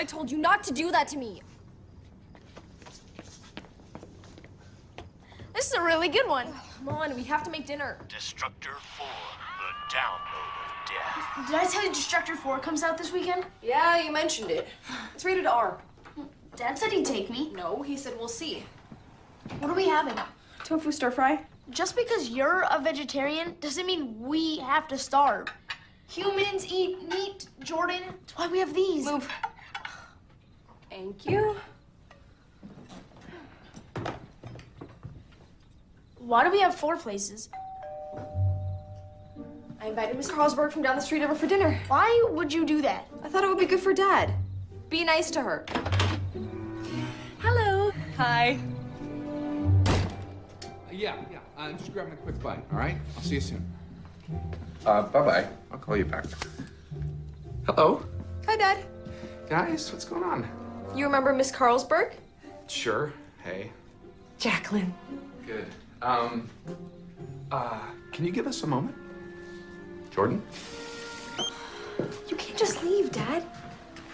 I told you not to do that to me? This is a really good one. Oh, come on, we have to make dinner. Destructor 4, the download of death. Did I tell you Destructor 4 comes out this weekend? Yeah, you mentioned it. It's rated R. Dad said he'd take me. No, he said we'll see. What are we having? Tofu stir fry? Just because you're a vegetarian doesn't mean we have to starve. Humans eat meat, Jordan. That's why we have these. Move. Thank you. Why do we have four places? I invited Miss Carlsberg from down the street over for dinner. Why would you do that? I thought it would be good for Dad. Be nice to her. Hello. Hi. Yeah, yeah. I'm just grabbing a quick bite, all right? I'll see you soon. Uh, bye-bye. I'll call you back. Hello? Hi, Dad. Guys, what's going on? You remember Miss Carlsberg? Sure. Hey. Jacqueline. Good. Um, uh, can you give us a moment? Jordan? You can't just leave, Dad.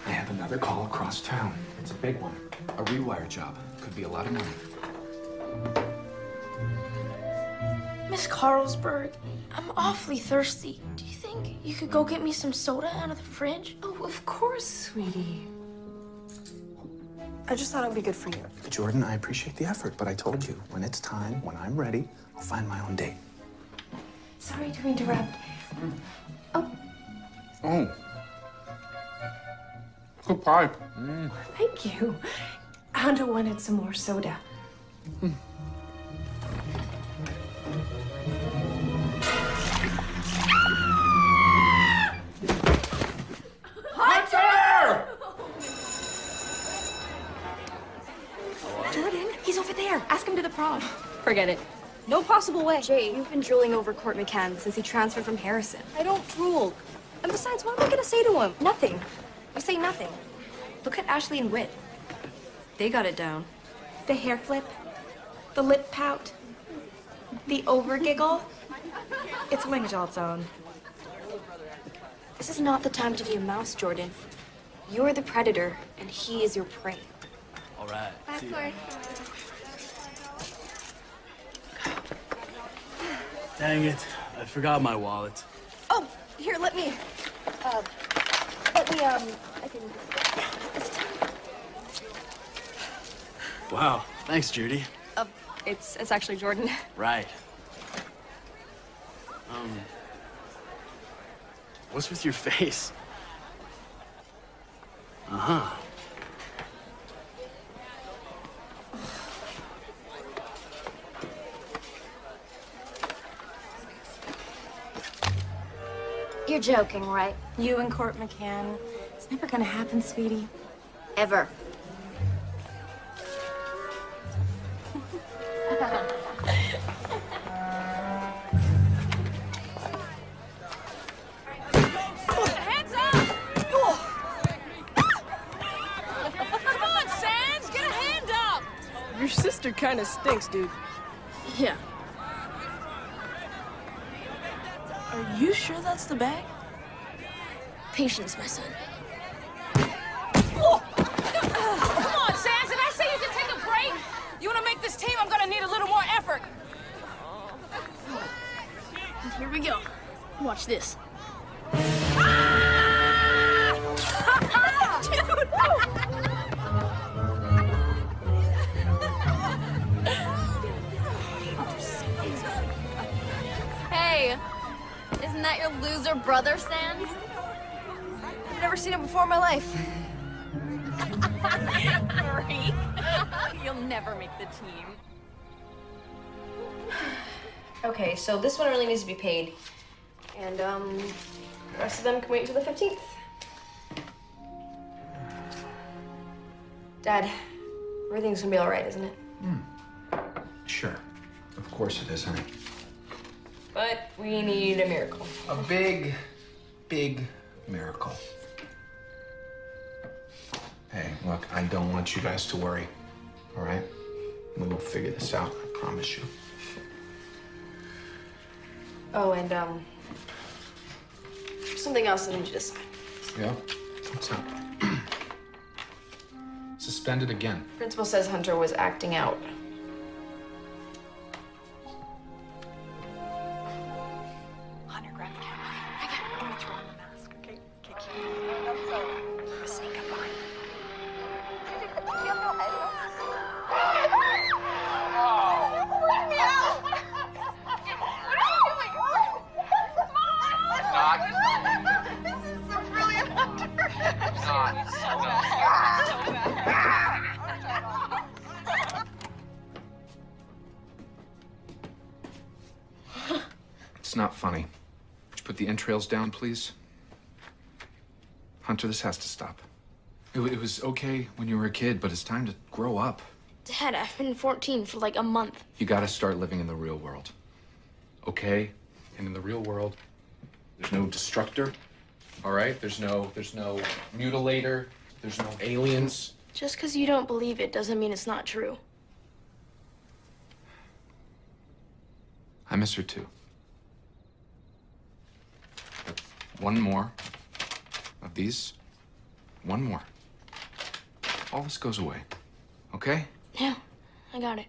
I have another call across town. It's a big one. A rewire job. Could be a lot of money. Miss Carlsberg, I'm awfully thirsty. Do you think you could go get me some soda out of the fridge? Oh, of course, sweetie. I just thought it would be good for you. Jordan, I appreciate the effort, but I told you, when it's time, when I'm ready, I'll find my own date. Sorry to interrupt. Oh. oh. Good pie. Thank you. Anna wanted some more soda. Jordan, he's over there. Ask him to the prom. Forget it. No possible way. Jay, you've been drooling over Court McCann since he transferred from Harrison. I don't drool. And besides, what am I gonna say to him? Nothing. You say nothing. Look at Ashley and Wit. They got it down. The hair flip, the lip pout, the over giggle. It's a language all its own. This is not the time to be a mouse, Jordan. You're the predator, and he is your prey. All right. see ya. Dang it. I forgot my wallet. Oh, here, let me. Uh, let me, um, I can. Wow. Thanks, Judy. Uh, it's it's actually Jordan. Right. Um. What's with your face? Uh You're joking, right? You and Court McCann. It's never gonna happen, sweetie. Ever. Hands up! Come on, Sands! Get a hand up! Your sister kind of stinks, dude. Yeah. Are you sure that's the bag? Patience, my son. Come on, Sands! Did I say you could take a break? You want to make this team? I'm gonna need a little more effort. And here we go. Watch this. That your loser brother, Sands? I've never seen him before in my life. Hurry. You'll never make the team. Okay, so this one really needs to be paid. And, um, the rest of them can wait until the 15th. Dad, everything's gonna be alright, isn't it? Hmm. Sure. Of course it is, honey. But we need a miracle. A big, big miracle. Hey, look, I don't want you guys to worry. All right? We will figure this out, I promise you. Oh, and, um, something else I need you to sign. Yeah? What's up? Suspended again. Principal says Hunter was acting out. Please? Hunter, this has to stop. It, it was okay when you were a kid, but it's time to grow up. Dad, I've been 14 for like a month. You gotta start living in the real world. Okay? And in the real world, there's no destructor. All right? There's no there's no mutilator. There's no aliens. Just because you don't believe it doesn't mean it's not true. I miss her too. But one more of these. One more. All this goes away. Okay? Yeah, I got it.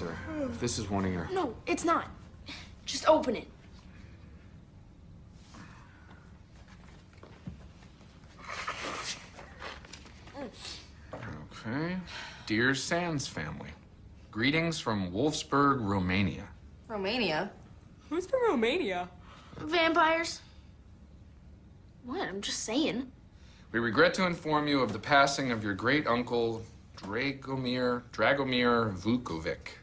Hunter. If this is one of your. No, it's not. Just open it. Okay. Dear Sands family, greetings from Wolfsburg, Romania. Romania? Who's from Romania? Vampires. What? I'm just saying. We regret to inform you of the passing of your great uncle, Dragomir Dragomir Vukovic.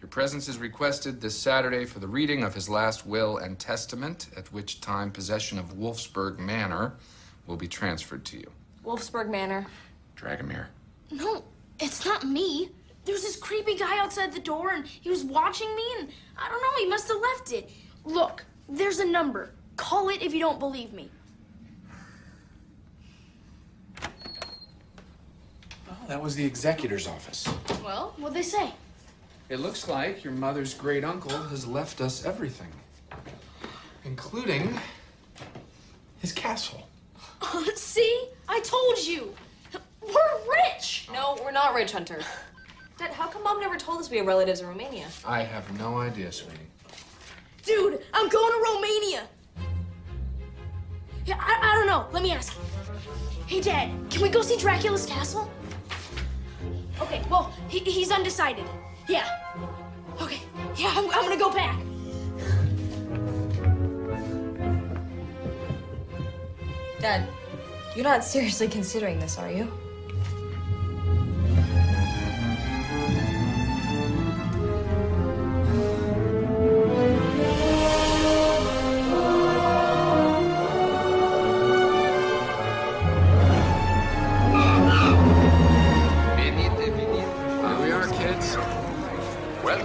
Your presence is requested this Saturday for the reading of his last will and testament, at which time possession of Wolfsburg Manor will be transferred to you. Wolfsburg Manor. Dragomir. No, it's not me. There's this creepy guy outside the door and he was watching me and I don't know, he must have left it. Look, there's a number. Call it if you don't believe me. Oh, that was the executor's office. Well, what'd they say? It looks like your mother's great uncle has left us everything, including his castle. See? I told you. We're rich. No, we're not rich, Hunter. Dad, how come Mom never told us we have relatives in Romania? I have no idea, sweetie. Dude, I'm going to Romania. Yeah, I, I don't know. Let me ask. Hey, Dad, can we go see Dracula's castle? Okay, well, he, he's undecided. Yeah. Okay, yeah, I'm, I'm gonna go back. Dad, you're not seriously considering this, are you?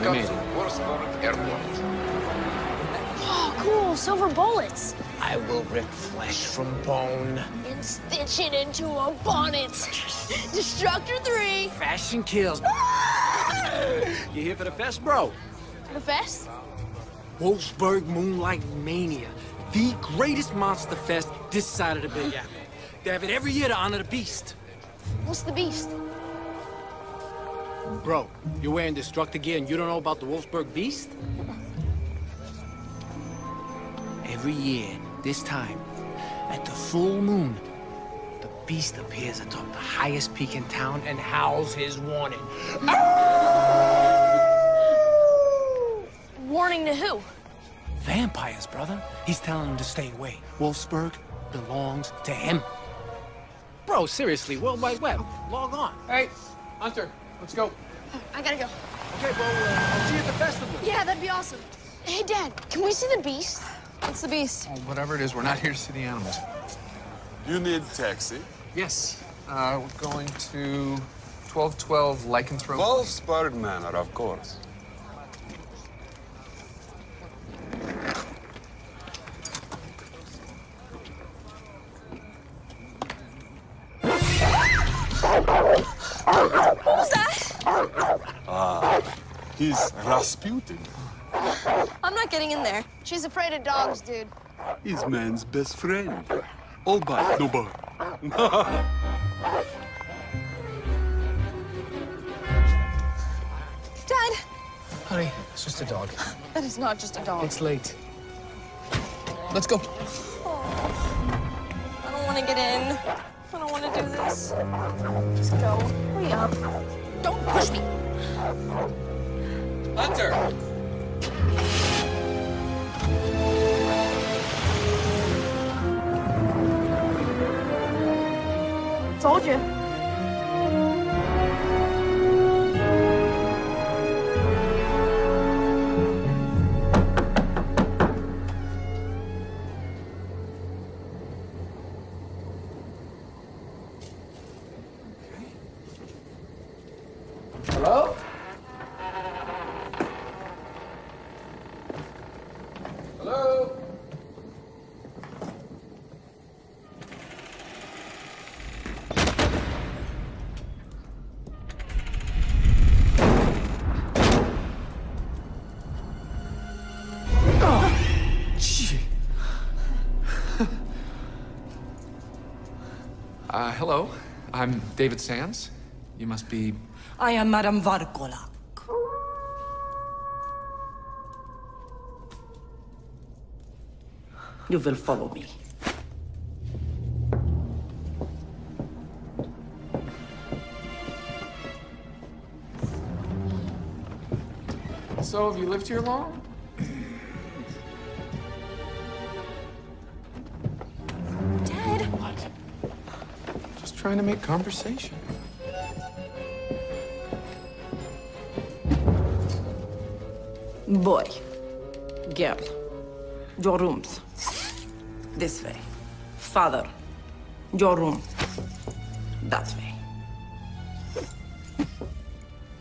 Welcome to Wolfsburg Airport. Oh, cool. Silver bullets. I will rip flesh from bone. And stitch it into a bonnet. Destructor 3. Fashion kills. Ah! you here for the fest, bro? The fest? Wolfsburg Moonlight Mania. The greatest monster fest this side of the Big Apple. They have it every year to honor the beast. What's the beast? Bro, you're wearing destructor gear and you don't know about the Wolfsburg Beast? Every year, this time, at the full moon, the beast appears atop the highest peak in town and howls his warning. Warning to who? Vampires, brother. He's telling them to stay away. Wolfsburg belongs to him. Bro, seriously, World Wide Web, log on. Hey, Hunter, let's go. I gotta go. Okay, bro, uh, I'll see you at the festival. Yeah, that'd be awesome. Hey, Dad, can we see the beast? What's the beast? Oh, whatever it is, we're not here to see the animals. You need a taxi? Yes. Uh, we're going to 1212 Lycanthrope. Wolfsburg Manor, of course. What was that? Ah, he's Rasputin. I'm not getting in there. She's afraid of dogs, dude. He's man's best friend. All bite, no bark. Dad, Honey, it's just a dog. that is not just a dog. It's late. Let's go. I don't want to get in. I don't want to do this. Just go. Hurry up. Don't push me. Hunter! Told you. Uh, hello. I'm David Sands. You must be. I am Madame Varkolak. You will follow me. So, have you lived here long? Trying to make conversation. Boy, girl, your rooms. This way. Father, your room. That way.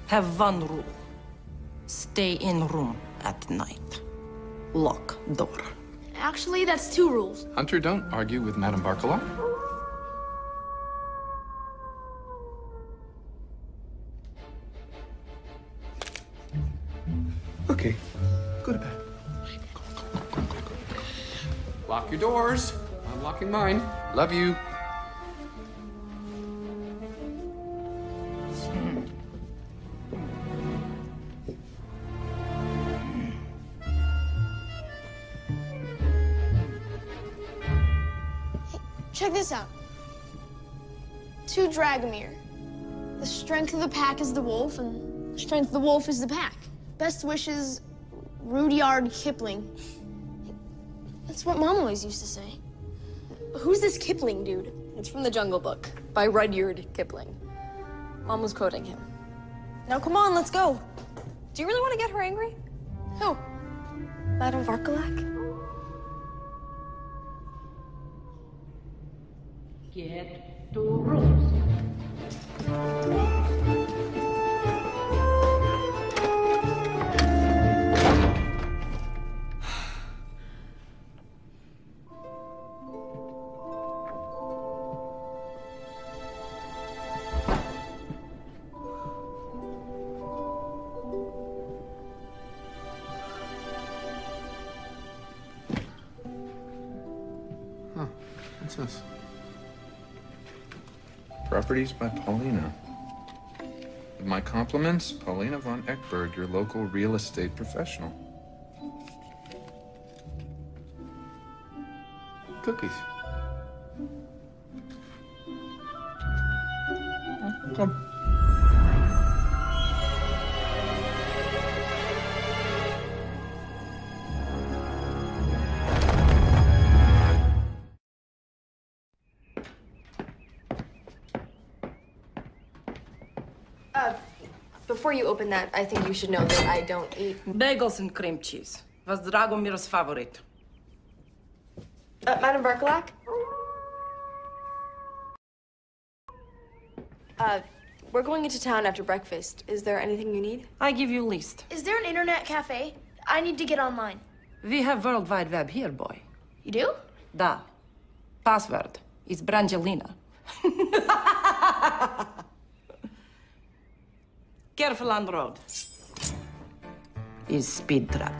Have one rule. Stay in room at night. Lock door. Actually, that's two rules. Hunter, don't argue with Madame Barkala. Mine. Love you. Check this out. To Dragomir. The strength of the pack is the wolf, and the strength of the wolf is the pack. Best wishes, Rudyard Kipling. That's what Mom always used to say. Who's this Kipling dude? It's from the Jungle Book by Rudyard Kipling. Mom was quoting him. Now come on, let's go. Do you really want to get her angry? Who? Madame Varkolak? Get to rooms. Properties by Paulina. My compliments, Paulina von Eckberg, your local real estate professional. Cookies. Open that, I think you should know that I don't eat. Bagels and cream cheese. Was Dragomir's favorite. Uh, Madam Varkolak? Uh, we're going into town after breakfast. Is there anything you need? I give you list. Is there an internet cafe? I need to get online. We have World Wide Web here, boy. You do? Da. Password is Brangelina. Careful on the road. Is speed trap.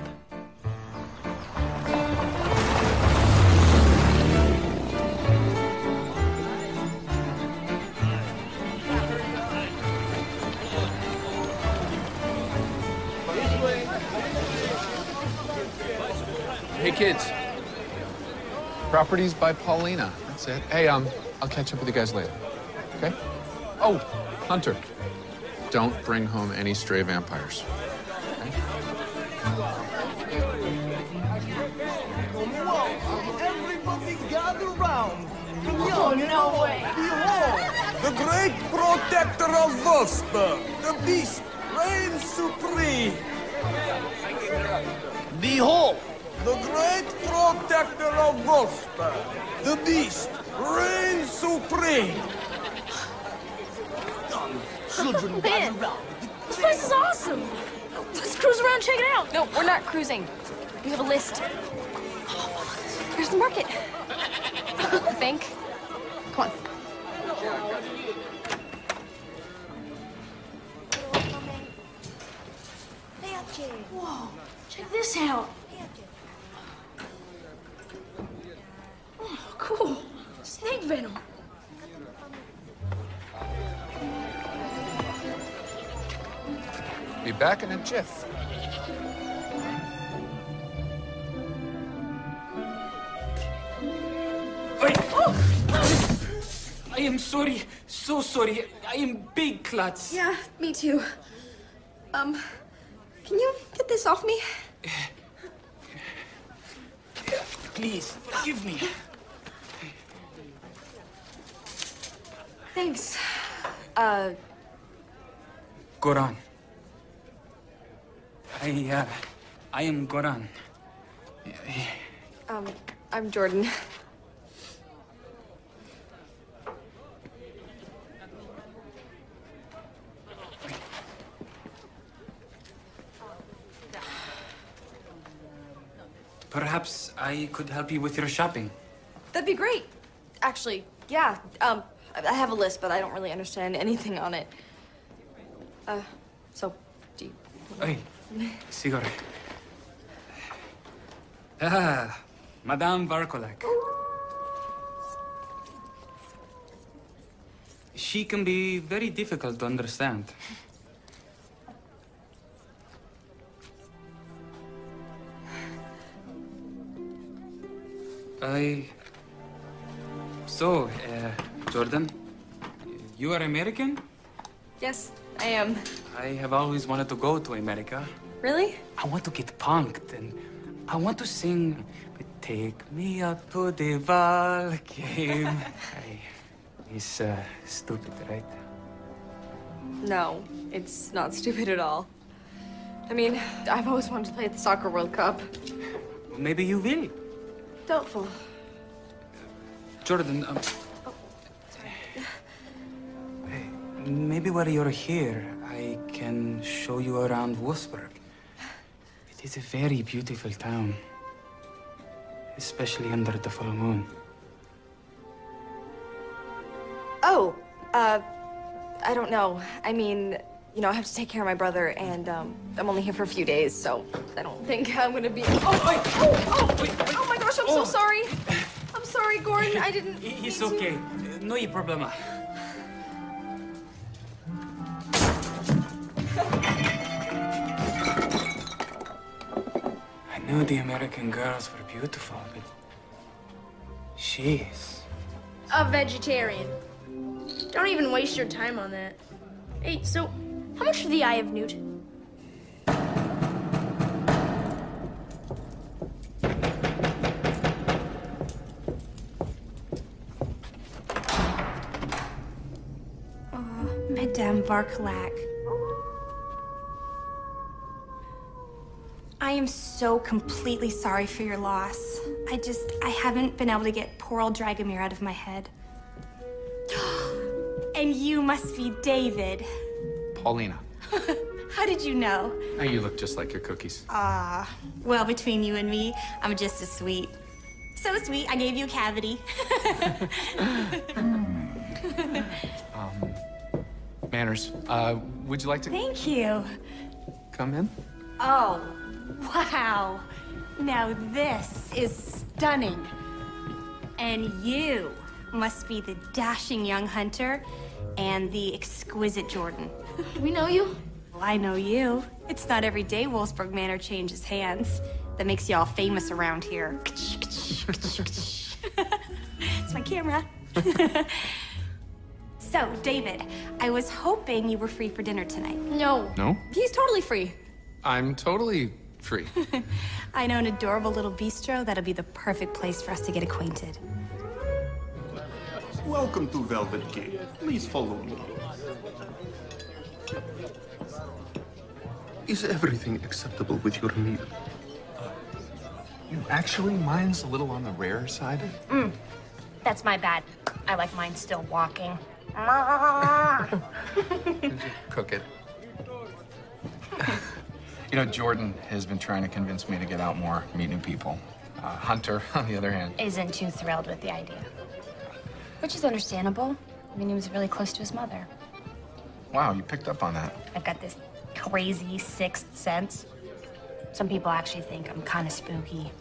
Hey, kids. Properties by Paulina. That's it. Hey, um, I'll catch up with you guys later. Okay? Oh, Hunter. Don't bring home any stray vampires. Everybody gather round. Oh, no way. Behold, the great protector of Wolfsburg, the beast, reigns supreme. Behold, the great protector of Wolfsburg, the beast, reigns supreme. Children Man, gather round. this place is awesome. Let's cruise around, check it out. No, we're not cruising. We have a list. There's the market. I think. Come on. Whoa, check this out. Oh, cool. Snake venom. Be back in a jiff. I am sorry, so sorry. I am big klutz. Yeah, me too. Um, can you get this off me? Please, give me. Thanks. Uh, Goran. I, uh, I am Goran. um, I'm Jordan. Perhaps I could help you with your shopping. That'd be great. Actually, yeah. Um, I have a list, but I don't really understand anything on it. Uh, so, do you... Hey, cigarette. Ah, Madame Varkolak. She can be very difficult to understand. I. So, uh, Jordan, you are American? Yes, I am. I have always wanted to go to America. Really? I want to get punked and I want to sing. But take me up to the ball game. I, it's uh, stupid, right? No, it's not stupid at all. I mean, I've always wanted to play at the Soccer World Cup. Maybe you will. Doubtful. Jordan, um, maybe while you're here, I can show you around Wolfsburg. It is a very beautiful town, especially under the full moon. Oh, uh, I don't know. I mean, you know, I have to take care of my brother, and um, I'm only here for a few days, so I don't think I'm gonna be. Oh, wait, oh, oh, oh my gosh, I'm so sorry. I'm sorry. Gordon. I didn't. It's okay. No hay problema. Knew the American girls were beautiful, but she is. A vegetarian. Don't even waste your time on that. Hey, so how much for the Eye of Newt? Oh, Madame Varkolak. I am so completely sorry for your loss. I just, I haven't been able to get poor old Dragomir out of my head. and you must be David. Paulina. How did you know? Now you look just like your cookies. Ah, well, between you and me, I'm just as sweet. So sweet, I gave you a cavity. Um, manners. Uh, would you like to Thank you. come in? Oh, wow. Now this is stunning. And you must be the dashing young hunter and the exquisite Jordan. We know you. Well, I know you. It's not every day Wolfsburg Manor changes hands. That makes you all famous around here. it's my camera. so, David, I was hoping you were free for dinner tonight. No. No? He's totally free. I'm totally free. I know an adorable little bistro that'll be the perfect place for us to get acquainted. Welcome to Velvet Gate. Please follow me. Is everything acceptable with your meal? You actually, mine's a little on the rare side. Mm. That's my bad. I like mine still walking. Cook it. You know, Jordan has been trying to convince me to get out more, meet new people. Uh, Hunter, on the other hand, Isn't too thrilled with the idea. Which is understandable. I mean, he was really close to his mother. wow, you picked up on that. I've got this crazy sixth sense. Some people actually think I'm kind of spooky.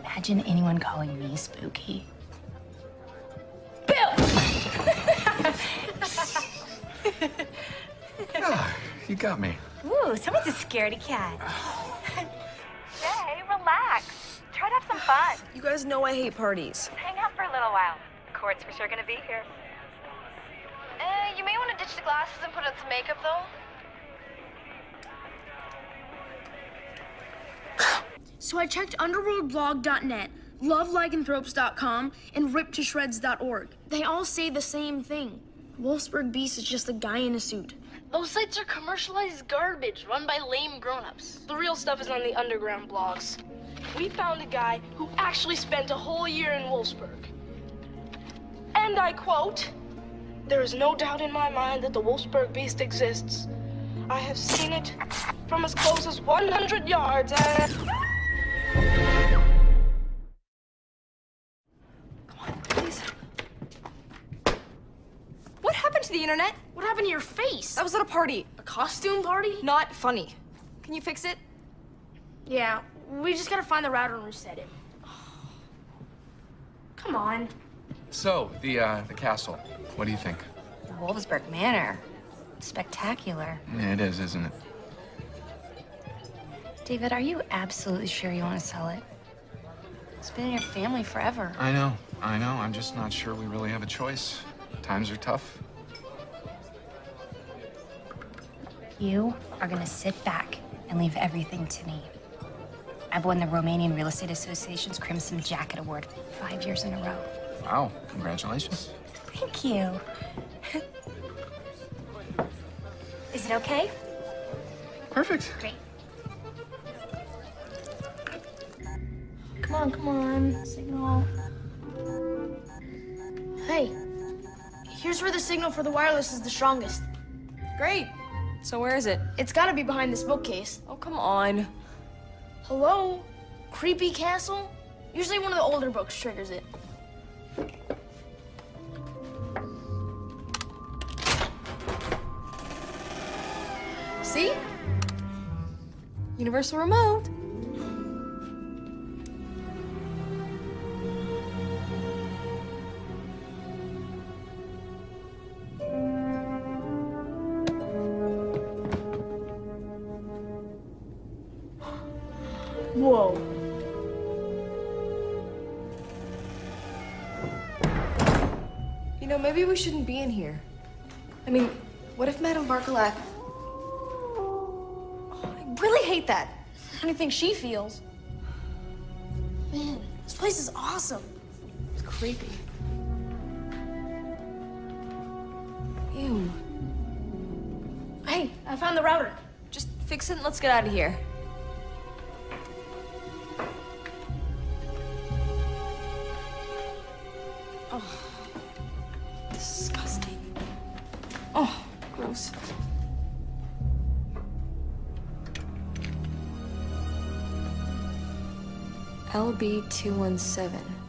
Imagine anyone calling me spooky. Bill! Ah, you got me. Ooh, someone's a scaredy cat. Jay, relax. Try to have some fun. You guys know I hate parties. Hang out for a little while. Court's for sure gonna be here. Eh, you may want to ditch the glasses and put on some makeup, though. So I checked underworldblog.net, lovelycanthropes.com, and riptoshreds.org. They all say the same thing. Wolfsburg Beast is just a guy in a suit. Those sites are commercialized garbage run by lame grown-ups. The real stuff is on the underground blogs. We found a guy who actually spent a whole year in Wolfsburg. And I quote, There is no doubt in my mind that the Wolfsburg Beast exists. I have seen it from as close as 100 yards and... to the internet? What happened to your face? I was at a party. A costume party? Not funny. Can you fix it? Yeah, we just gotta find the router and reset it. Come on. So, the uh, the castle. What do you think? The Wolfsburg Manor. Spectacular. Yeah, it is, isn't it? David, are you absolutely sure you want to sell it? It's been in your family forever. I know, I know. I'm just not sure we really have a choice. Times are tough. You are going to sit back and leave everything to me. I've won the Romanian Real Estate Association's Crimson Jacket Award five years in a row. Wow, congratulations. Thank you. Is it okay? Perfect. Great. Come on, come on. Signal. Hey, here's where the signal for the wireless is the strongest. Great. So where is it? It's gotta be behind this bookcase. Oh, come on. Hello? Creepy Castle? Usually one of the older books triggers it. See? Universal remote. Maybe we shouldn't be in here. I mean, what if Madame Varkolak... Oh, I really hate that. How do you think she feels? Man, this place is awesome. It's creepy. Ew. Hey, I found the router. Just fix it and let's get out of here. B217.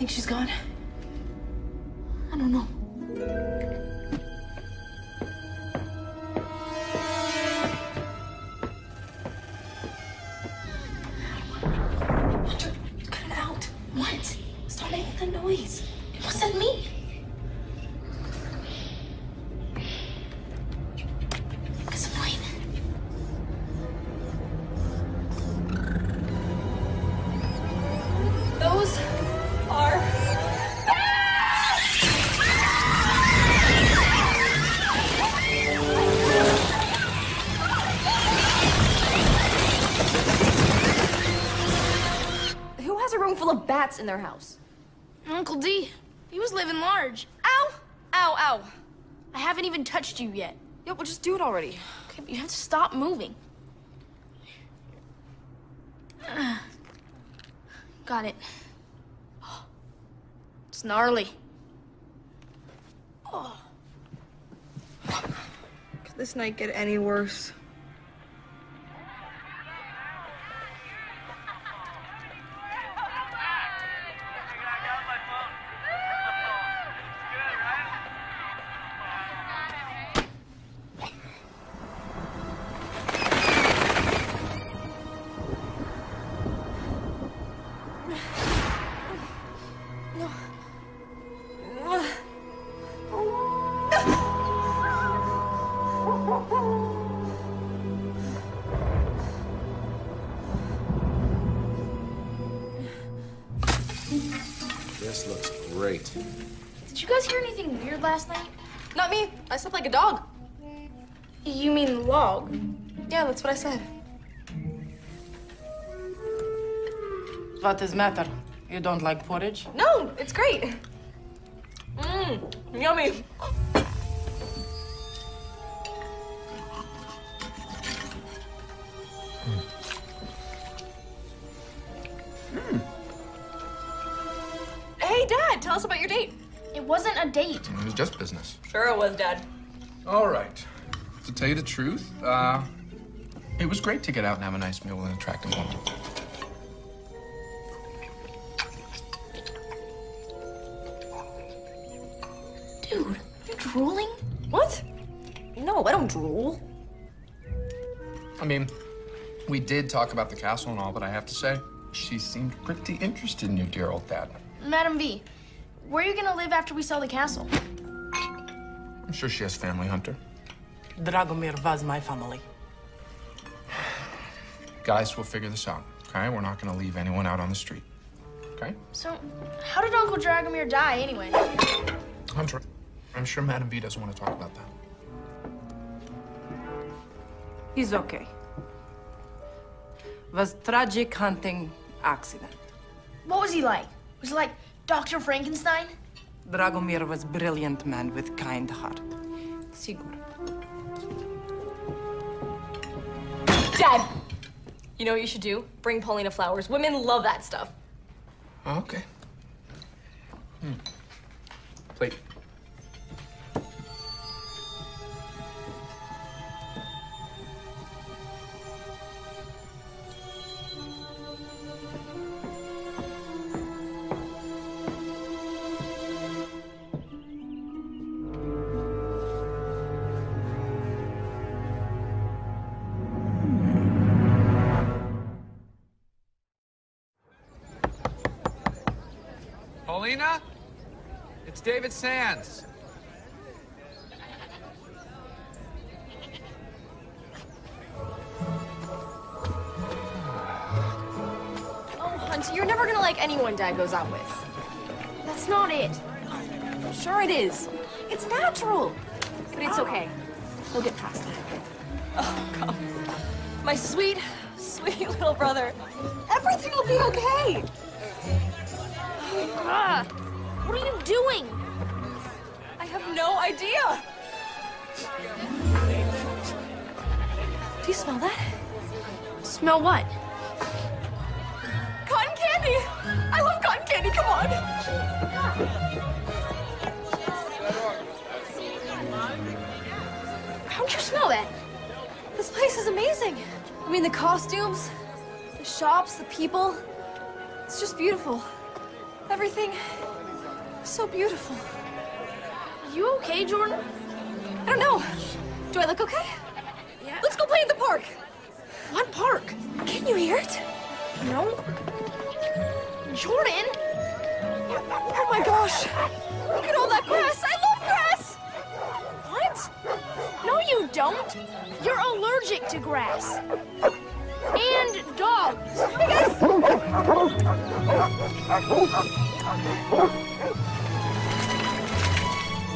Think she's gone? I don't know. In their house? Uncle D, he was living large. Ow! Ow, ow. I haven't even touched you yet. Yeah, well, just do it already. Okay, but you have to stop moving. Got it. It's gnarly. Oh. Could this night get any worse? That's what I said. What is matter? You don't like porridge? No, it's great. Mmm, yummy. Hey, Dad, tell us about your date. It wasn't a date. It was just business. Sure it was, Dad. All right. To tell you the truth, uh, it was great to get out and have a nice meal with an attractive woman. Dude, you're drooling? What? No, I don't drool. I mean, we did talk about the castle and all, but I have to say, she seemed pretty interested in you, dear old dad. Madam V, where are you gonna live after we sell the castle? I'm sure she has family, Hunter. Dragomir was my family. Guys, we'll figure this out, okay? We're not gonna leave anyone out on the street, okay? So, how did Uncle Dragomir die anyway? Hunter, I'm sure Madam V doesn't want to talk about that. He's okay. Was tragic hunting accident. What was he like? Was he like Dr. Frankenstein? Dragomir was brilliant man with kind heart. Sigur. Dad! You know what you should do? Bring Paulina flowers. Women love that stuff. Okay. Hmm. Plate. It's David Sands. Oh, Hunter, you're never gonna like anyone Dad goes out with. That's not it. Sure it is. It's natural. But it's okay. He'll get past it. Oh, God. My sweet, sweet little brother. Everything will be okay. Ah, what are you doing? I have no idea. Do you smell that? Smell what? Cotton candy! I love cotton candy, come on! How'd you smell that? This place is amazing. I mean, the costumes, the shops, the people. It's just beautiful. Everything so beautiful. You okay, Jordan? I don't know. Do I look okay? Yeah. Let's go play in the park. What park? Can you hear it? No. Jordan? Oh my gosh. Look at all that grass. I love grass. What? No, you don't. You're allergic to grass. And dogs. Hey, guys.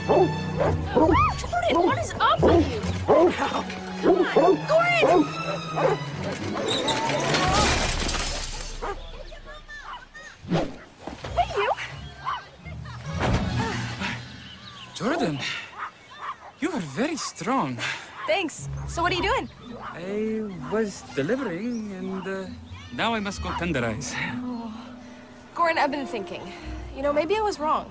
Jordan, what is up with you? Come on, Goran! Hey, you. Jordan, you are very strong. Thanks. So what are you doing? I was delivering, and uh, now I must go tenderize. Goran, I've been thinking. You know, maybe I was wrong.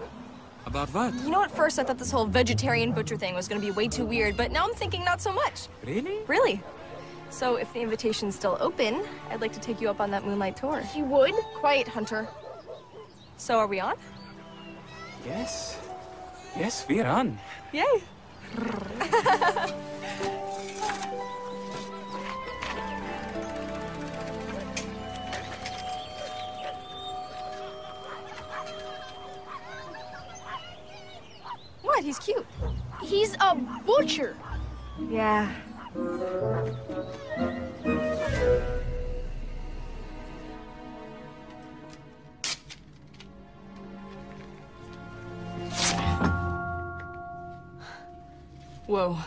About what? You know, at first I thought this whole vegetarian butcher thing was gonna be way too weird, but now I'm thinking not so much. Really? Really. So if the invitation's still open, I'd like to take you up on that moonlight tour. You would? Quiet, Hunter. So are we on? Yes. Yes, we're on. Yay. what? He's cute. He's a butcher. Yeah. Whoa.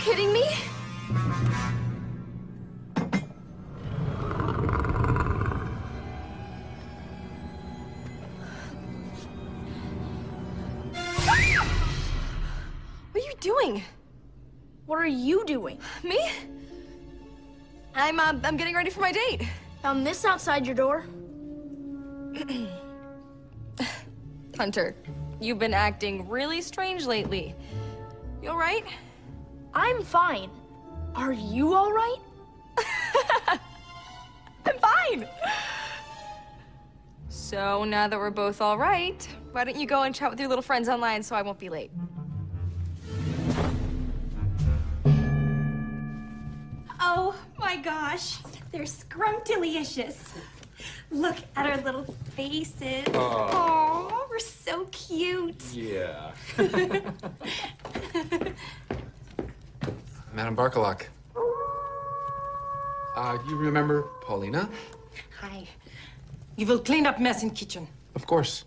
Kidding me? What are you doing? What are you doing? Me? I'm uh, I'm getting ready for my date. Found this outside your door? Hunter, you've been acting really strange lately. You all right? I'm fine. Are you all right? I'm fine. So now that we're both all right, why don't you go and chat with your little friends online so I won't be late? Oh my gosh, they're scrumptious. Look at our little faces. Oh, we're so cute. Yeah. Madam Varkolak. Uh, you remember Paulina? Hi. You will clean up mess in kitchen. Of course.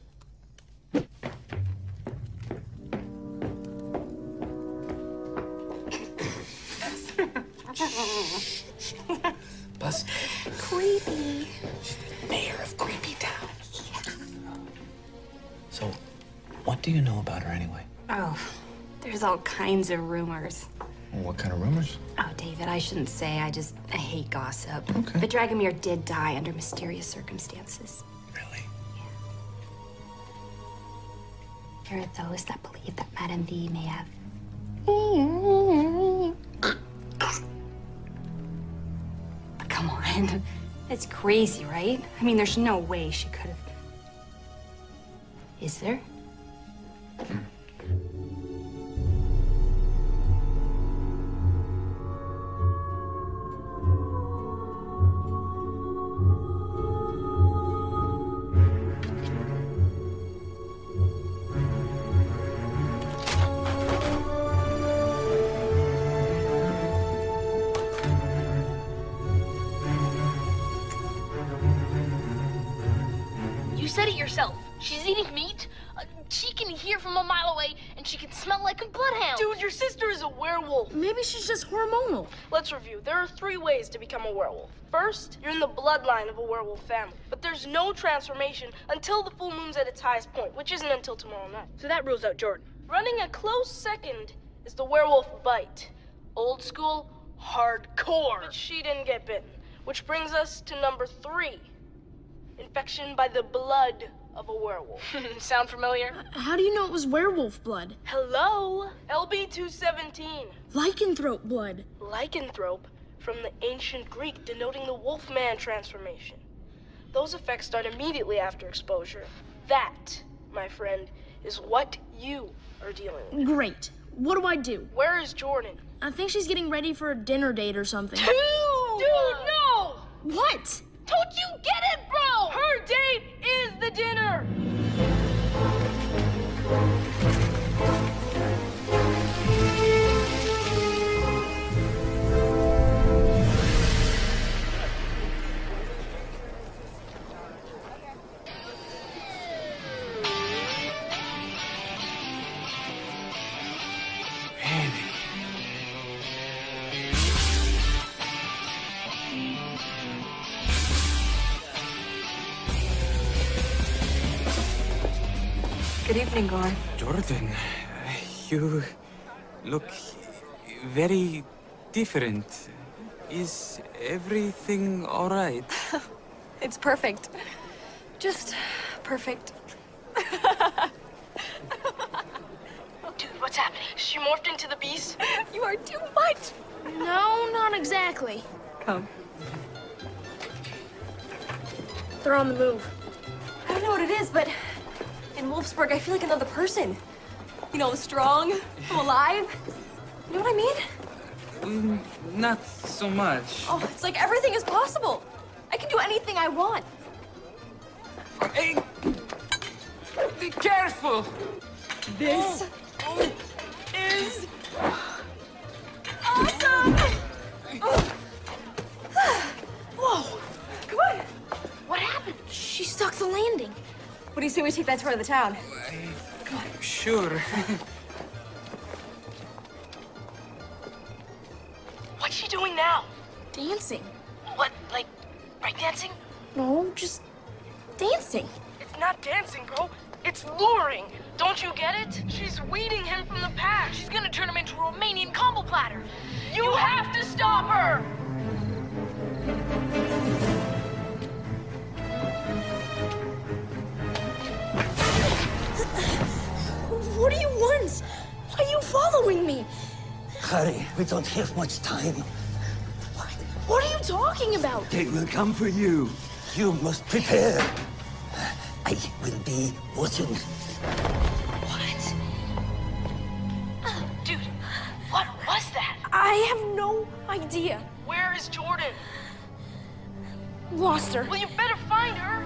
Bust. Creepy. Mayor of Creepy Town. So, what do you know about her anyway? Oh, there's all kinds of rumors. What kind of rumors? Oh, David, I shouldn't say. I just I hate gossip. Okay. But Dragomir did die under mysterious circumstances. Really? Yeah. There are those that believe that Madame V may have. But come on. That's crazy, right? I mean, there's no way she could have. Is there? Hmm. Let's review. There are three ways to become a werewolf. First, you're in the bloodline of a werewolf family, but there's no transformation until the full moon's at its highest point, which isn't until tomorrow night. So that rules out Jordan. Running a close second is the werewolf bite. Old school, hardcore. But she didn't get bitten, which brings us to number three infection by the blood of a werewolf. Sound familiar? How do you know it was werewolf blood? Hello? LB 217. Lycanthrope blood. Lycanthrope from the ancient Greek denoting the wolfman transformation. Those effects start immediately after exposure. That, my friend, is what you are dealing with. Great. What do I do? Where is Jordan? I think she's getting ready for a dinner date or something. Dude! Dude, no! What? Evening, Goran. Jordan, you look very different. Is everything all right? It's perfect. Just perfect. Dude, what's happening? She morphed into the beast? You are too much. No, not exactly. Come. They're on the move. I don't know what it is, but in Wolfsburg, I feel like another person. You know, strong, I'm alive. You know what I mean? Mm, not so much. Oh, it's like everything is possible. I can do anything I want. Hey! Be careful! This is awesome! Whoa! Come on! What happened? She stuck the landing. What do you say we take that tour of the town? Sure. What's she doing now? Dancing. What, like breakdancing? No, just dancing. It's not dancing, bro. It's luring. Don't you get it? She's weeding him from the pack. She's gonna turn him into a Romanian combo platter. You have to stop her! What do you want? Why are you following me? Hurry, we don't have much time. What are you talking about? They will come for you. You must prepare. I will be watching. What? Oh, dude, what was that? I have no idea. Where is Jordan? Lost her. Well, you better find her.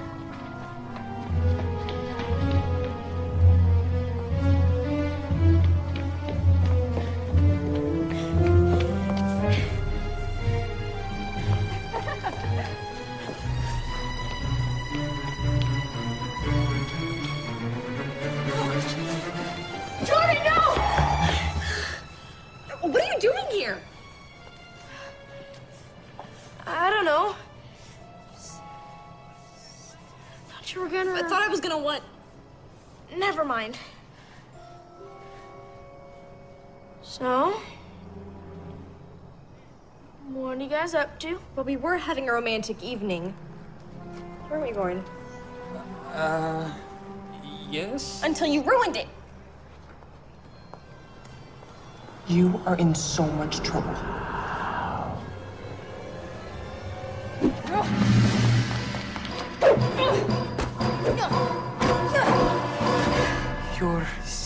I what? Never mind. So, what are you guys up to? Well, we were having a romantic evening. Where are we going? Uh, yes? Until you ruined it. You are in so much trouble.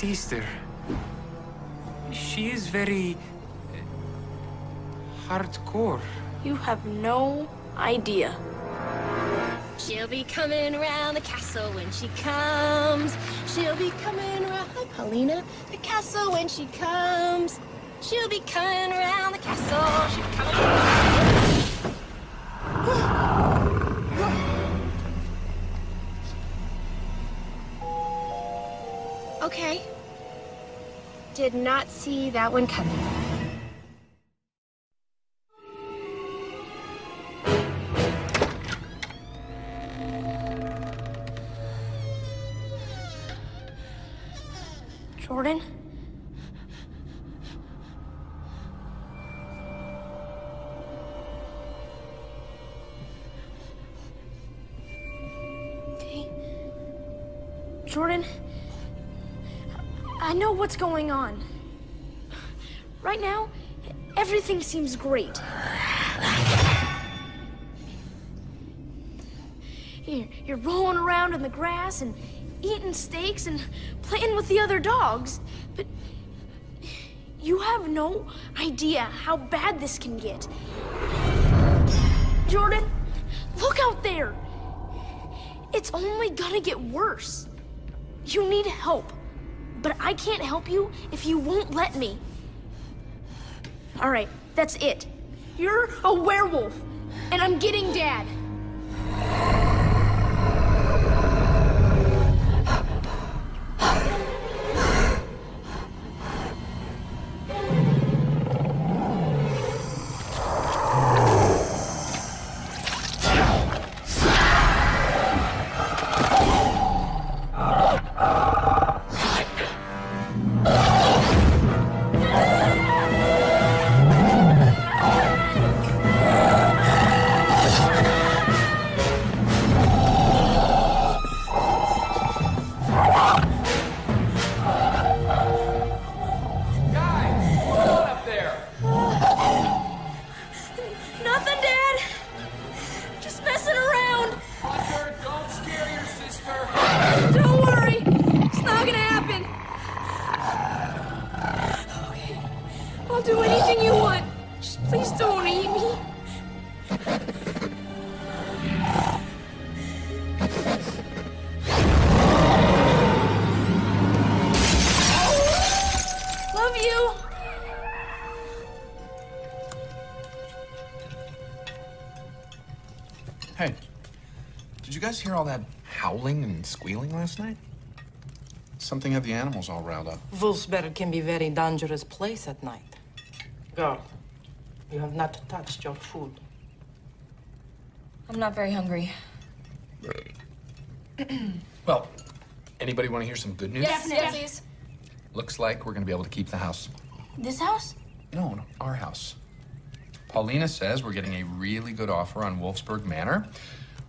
Sister. She is very. Uh, hardcore. You have no idea. She'll be coming around the castle when she comes. She'll be coming around. Hi, Paulina. The castle when she comes. She'll be coming around the castle. She'll be coming around. Did not see that one coming. What's going on. Right now, everything seems great. You're, you're rolling around in the grass and eating steaks and playing with the other dogs. But you have no idea how bad this can get. Jordan, look out there. It's only gonna get worse. You need help. But I can't help you if you won't let me. All right, that's it. You're a werewolf, and I'm getting Dad. Hear all that howling and squealing last night? Something had the animals all riled up. Wolfsberg can be a very dangerous place at night. Girl, you have not touched your food. I'm not very hungry. Well, anybody want to hear some good news? Definitely. please. Looks like we're going to be able to keep the house. This house? No, no, our house. Paulina says we're getting a really good offer on Wolfsburg Manor.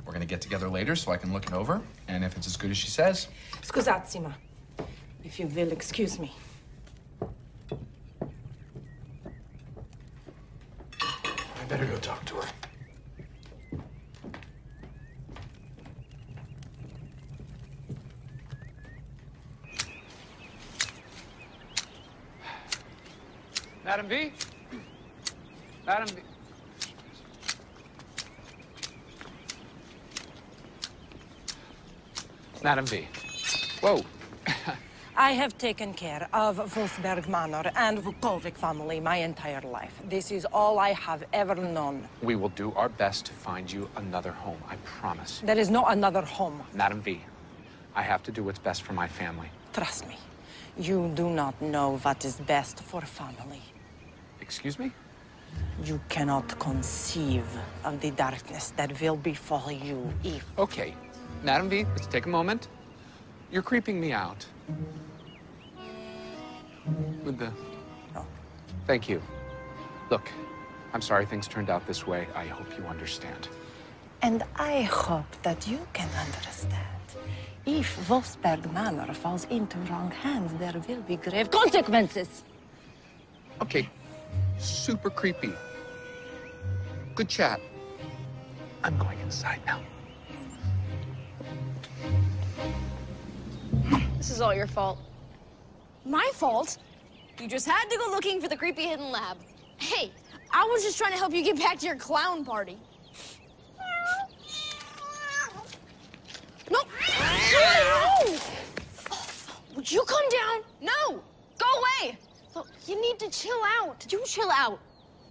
We're going to get together later so I can look it over. And if it's as good as she says, Scusate, ma. If you will excuse me. I better go talk to her. Madam V? Madam V? Madam V. Whoa. I have taken care of Wolfsberg Manor and Vukovic family my entire life. This is all I have ever known. We will do our best to find you another home, I promise. There is no another home. Madam V, I have to do what's best for my family. Trust me. You do not know what is best for a family. Excuse me? You cannot conceive of the darkness that will befall you if. Okay. Madam V, let's take a moment. You're creeping me out. With the. Oh, thank you. Look, I'm sorry things turned out this way. I hope you understand. And I hope that you can understand. If Wolfsberg Manor falls into wrong hands, there will be grave consequences. Okay, super creepy. Good chat. I'm going inside now. This is all your fault. My fault? You just had to go looking for the creepy hidden lab. Hey, I was just trying to help you get back to your clown party. Nope. No! Would you come down? No! Go away! Look, you need to chill out. You chill out.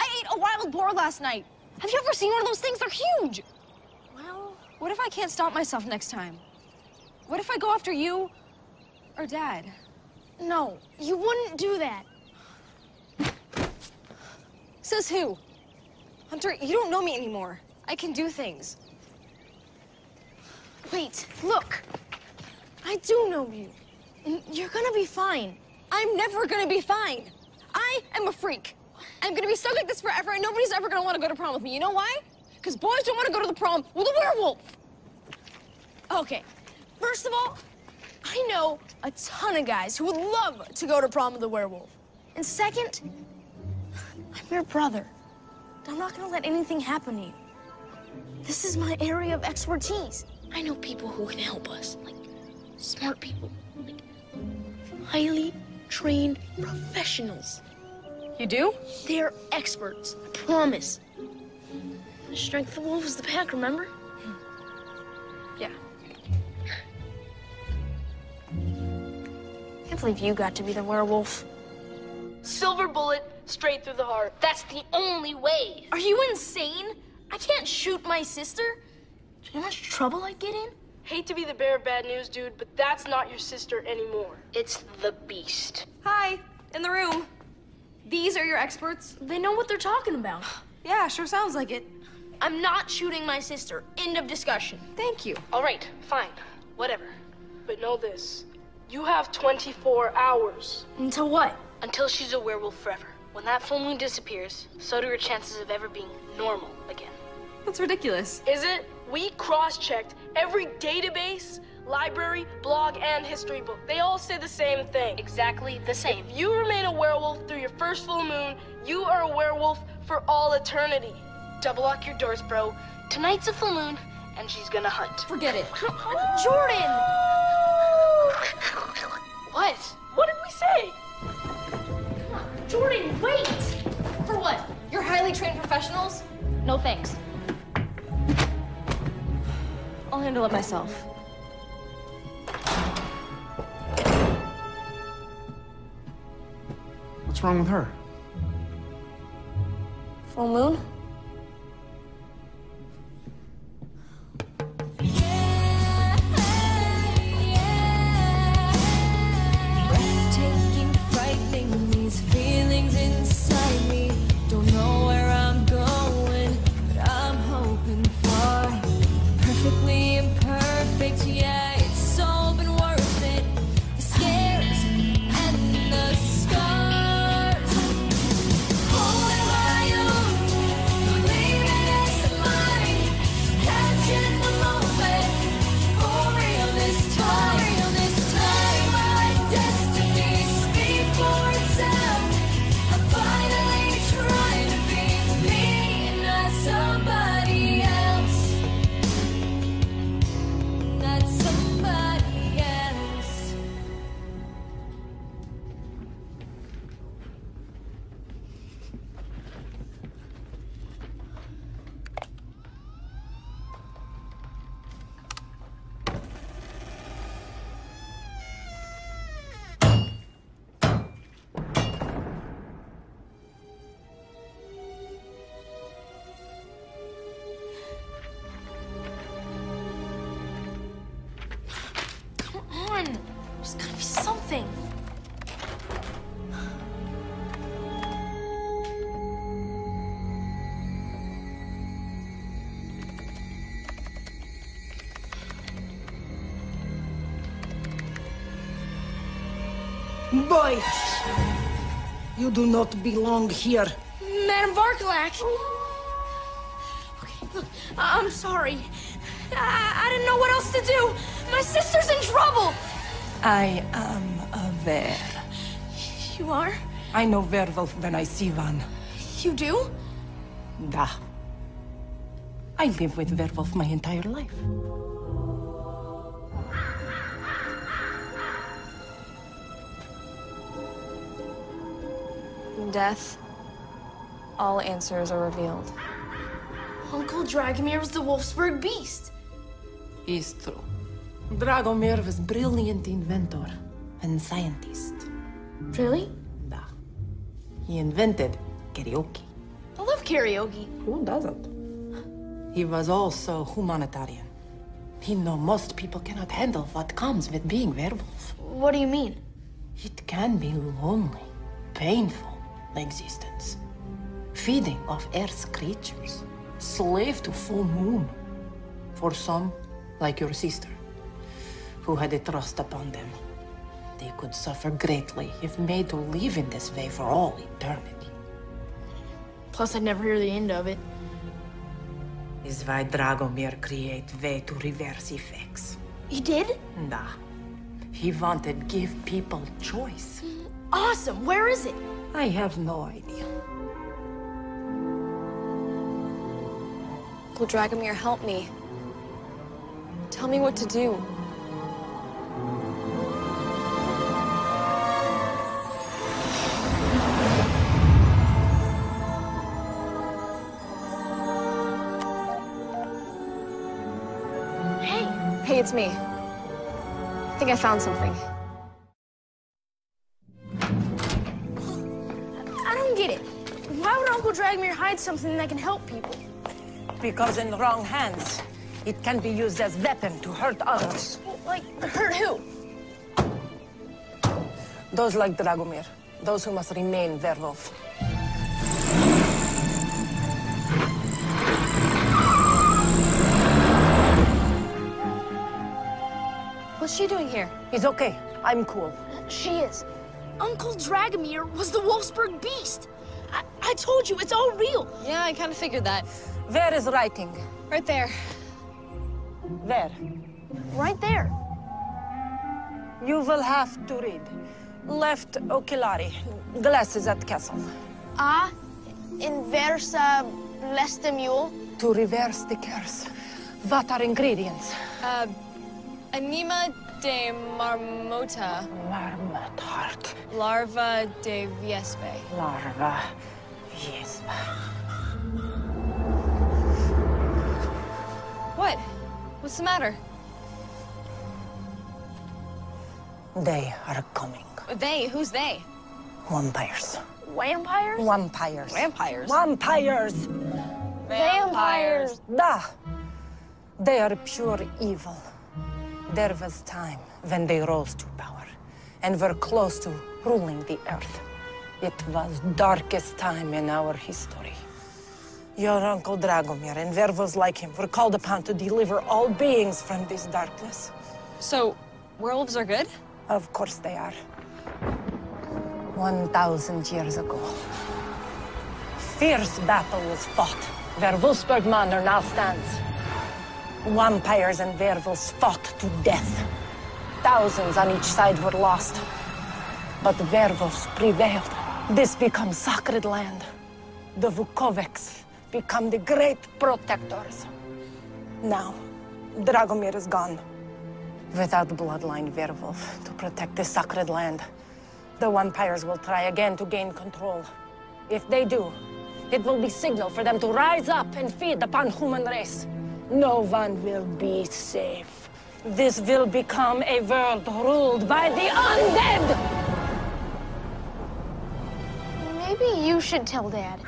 I ate a wild boar last night. Have you ever seen one of those things? They're huge. Well, what if I can't stop myself next time? What if I go after you or Dad? No, you wouldn't do that. Says who? Hunter, you don't know me anymore. I can do things. Wait, look. I do know you. And you're gonna be fine. I'm never gonna be fine. I am a freak. I'm gonna be stuck like this forever, and nobody's ever gonna wanna go to prom with me. You know why? Because boys don't wanna go to the prom with a werewolf. Okay, first of all, I know a ton of guys who would love to go to prom with a werewolf. And second, I'm your brother. I'm not gonna let anything happen to you. This is my area of expertise. I know people who can help us, like smart people, like highly trained professionals. You do? They're experts, I promise. The strength of the wolf is the pack, remember? Can't believe you got to be the werewolf. Silver bullet straight through the heart. That's the only way. Are you insane? I can't shoot my sister. Do you know how much trouble I'd get in? Hate to be the bearer of bad news, dude, but that's not your sister anymore. It's the beast. Hi, in the room. These are your experts? They know what they're talking about. Yeah, sure sounds like it. I'm not shooting my sister. End of discussion. Thank you. All right, fine. Whatever. But know this. You have 24 hours. Until what? Until she's a werewolf forever. When that full moon disappears, so do her chances of ever being normal again. That's ridiculous. Is it? We cross-checked every database, library, blog, and history book. They all say the same thing. Exactly the same. If you remain a werewolf through your first full moon, you are a werewolf for all eternity. Double lock your doors, bro. Tonight's a full moon, and she's gonna hunt. Forget it. Jordan! What? What did we say? Come on, Jordan, wait! For what? You're highly trained professionals? No thanks. I'll handle it myself. What's wrong with her? Full moon? Boy! You do not belong here. Madam Varkolak! Okay, look, I- I'm sorry. I-, I didn't know what else to do. My sister's in trouble. I am a bear. You are? I know werewolf when I see one. You do? Da. I live with werewolf my entire life. Death, all answers are revealed. Uncle Dragomir was the Wolfsburg Beast. Is true. Dragomir was brilliant inventor and scientist. Really? Da. He invented karaoke. I love karaoke. Who doesn't? He was also humanitarian. He know most people cannot handle what comes with being werewolf. What do you mean? It can be lonely, painful existence. Feeding off Earth's creatures. Slave to full moon. For some, like your sister, who had a trust upon them. They could suffer greatly if made to live in this way for all eternity. Plus, I'd never hear the end of it. Is why Dragomir create way to reverse effects. He did? Nah. He wanted give people choice. Mm, awesome. Where is it? I have no idea. Uncle Dragomir, help me. Tell me what to do. Hey. Hey, it's me. I think I found something. Uncle Dragomir hide something that can help people? Because in the wrong hands, it can be used as weapon to hurt others. Like, hurt who? Those like Dragomir. Those who must remain werewolf. What's she doing here? It's okay. I'm cool. She is. Uncle Dragomir was the Wolfsburg Beast. I, I told you, it's all real. Yeah, I kind of figured that. Where is writing? Right there. Where? Right there. You will have to read. Left oculari. Glasses at castle. Ah, inversa blestemule. To reverse the curse. What are ingredients? Uh, Anima de marmota. Marmot heart. Larva de viespe. Larva. Viespe. What? What's the matter? They are coming. They? Who's they? Vampires. Vampires? Vampires. Vampires? Vampires. Vampires. Da. They are pure evil. There was time when they rose to power and were close to ruling the earth. It was darkest time in our history. Your uncle Dragomir and werewolves like him were called upon to deliver all beings from this darkness. So, werewolves are good? Of course they are. One thousand years ago, fierce battle was fought where Wolfsburg Manor now stands. Vampires and werewolves fought to death. Thousands on each side were lost. But the werewolves prevailed. This becomes sacred land. The Vukovics become the great protectors. Now, Dragomir is gone. Without bloodline werewolf to protect this sacred land, the vampires will try again to gain control. If they do, it will be signal for them to rise up and feed upon human race. No one will be safe. This will become a world ruled by the undead! Maybe you should tell Dad.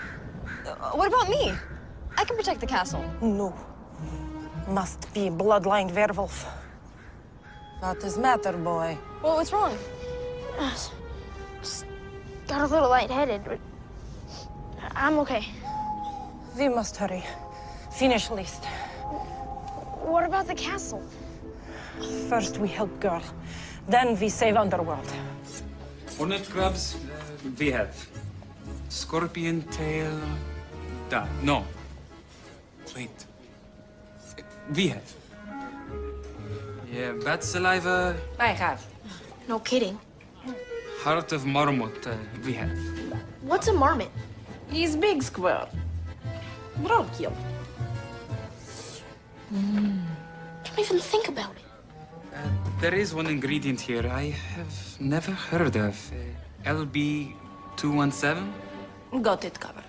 Uh, what about me? I can protect the castle. No. Must be bloodline werewolf. What is matter, boy? Well, what's wrong? Just got a little lightheaded, but I'm okay. We must hurry. Finish list. What about the castle? First we help girl, then we save underworld. Hornet crabs, uh, we have. Scorpion tail, da, no. Wait. We have. Yeah, bat saliva, I have. No kidding. heart of marmot, uh, we have. What's a marmot? He's big squirrel. Roadkill. Don't even think about it. There is one ingredient here I have never heard of. Uh, LB217? Got it covered.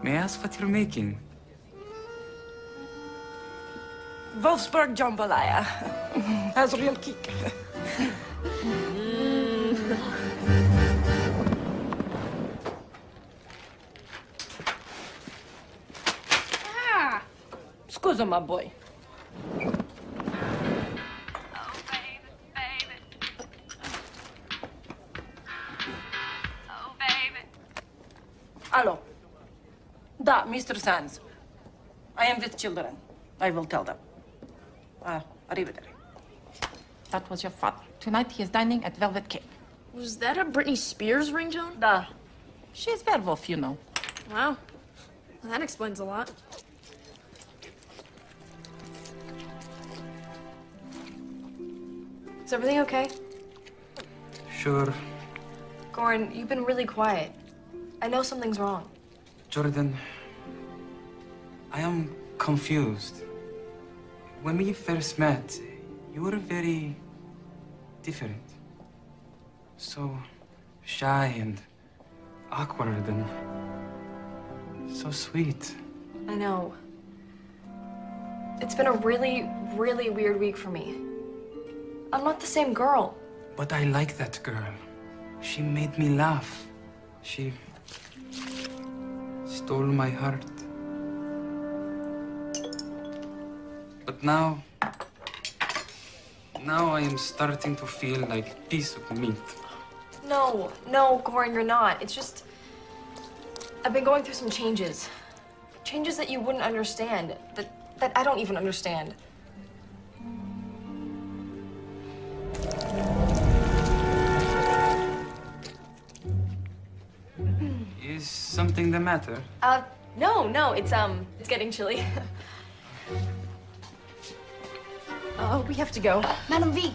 May I ask what you're making? Wolfsburg jambalaya. Has real kick. ah! Scusa, my boy. Mr. Sands. I am with children. I will tell them. Uh, arrivederci. That was your father. Tonight he is dining at Velvet Cake. Was that a Britney Spears ringtone? Da. She's werewolf, you know. Wow. Well, that explains a lot. Is everything okay? Sure. Goran, you've been really quiet. I know something's wrong. Jordan, I am confused. When we first met, you were very different. So shy and awkward and so sweet. I know. It's been a really, really weird week for me. I'm not the same girl. But I like that girl. She made me laugh. She stole my heart. But now, now I am starting to feel like a piece of meat. No, no, Goran, you're not. It's just. I've been going through some changes. Changes that you wouldn't understand. That, that I don't even understand. Is something the matter? Uh, no, no, it's, um, it's getting chilly. oh, we have to go. Madam V.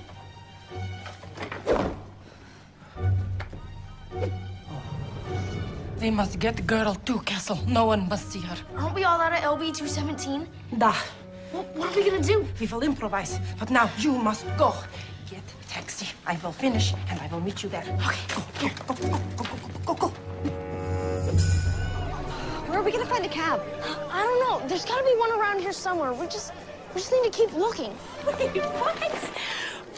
We must get the girl to castle. No one must see her. Aren't we all out of LB 217? Da. What, what are we gonna do? We will improvise. But now you must go. Get taxi. I will finish and I will meet you there. Okay, go, go, go, go, go, go, go, go. Where are we gonna find a cab? I don't know. There's gotta be one around here somewhere. We just, we just need to keep looking. Wait, what?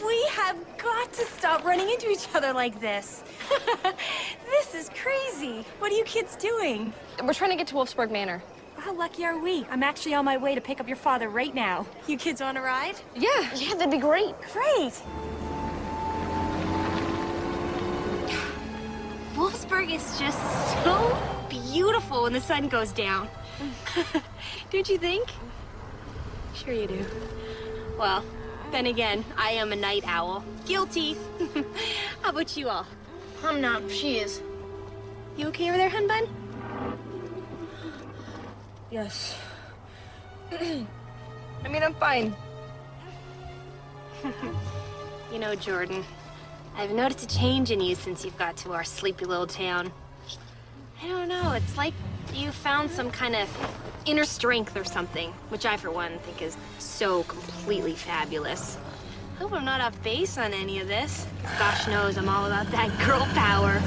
We have got to stop running into each other like this. this is crazy. What are you kids doing? We're trying to get to Wolfsburg Manor. How lucky are we? I'm actually on my way to pick up your father right now. You kids want a ride? Yeah. Yeah, that'd be great. Great. Wolfsburg is just so beautiful when the sun goes down. Don't you think? Sure you do. Well, then again, I am a night owl. Guilty. How about you all? I'm not. She is. You okay over there, hun bun? Yes. I mean, I'm fine. You know, Jordan, I've noticed a change in you since you've got to our sleepy little town. I don't know, it's like you found some kind of inner strength or something, which I, for one, think is so completely fabulous. I hope I'm not off base on any of this. Gosh knows I'm all about that girl power.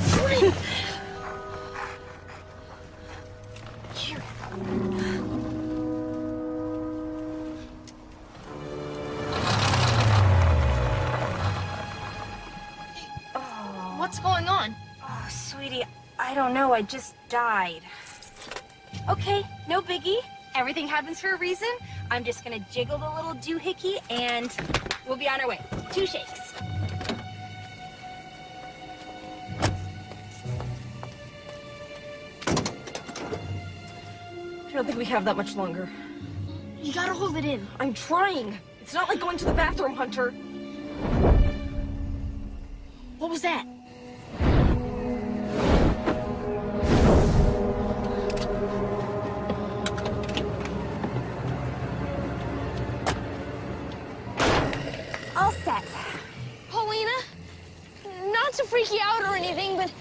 What's going on? Oh, sweetie, I don't know. I just died. Okay, no biggie. Everything happens for a reason. I'm just gonna jiggle the little doohickey and we'll be on our way. Two shakes. I don't think we have that much longer. You gotta hold it in. I'm trying. It's not like going to the bathroom, Hunter. What was that? set. Paulina, not to freak you out or anything, but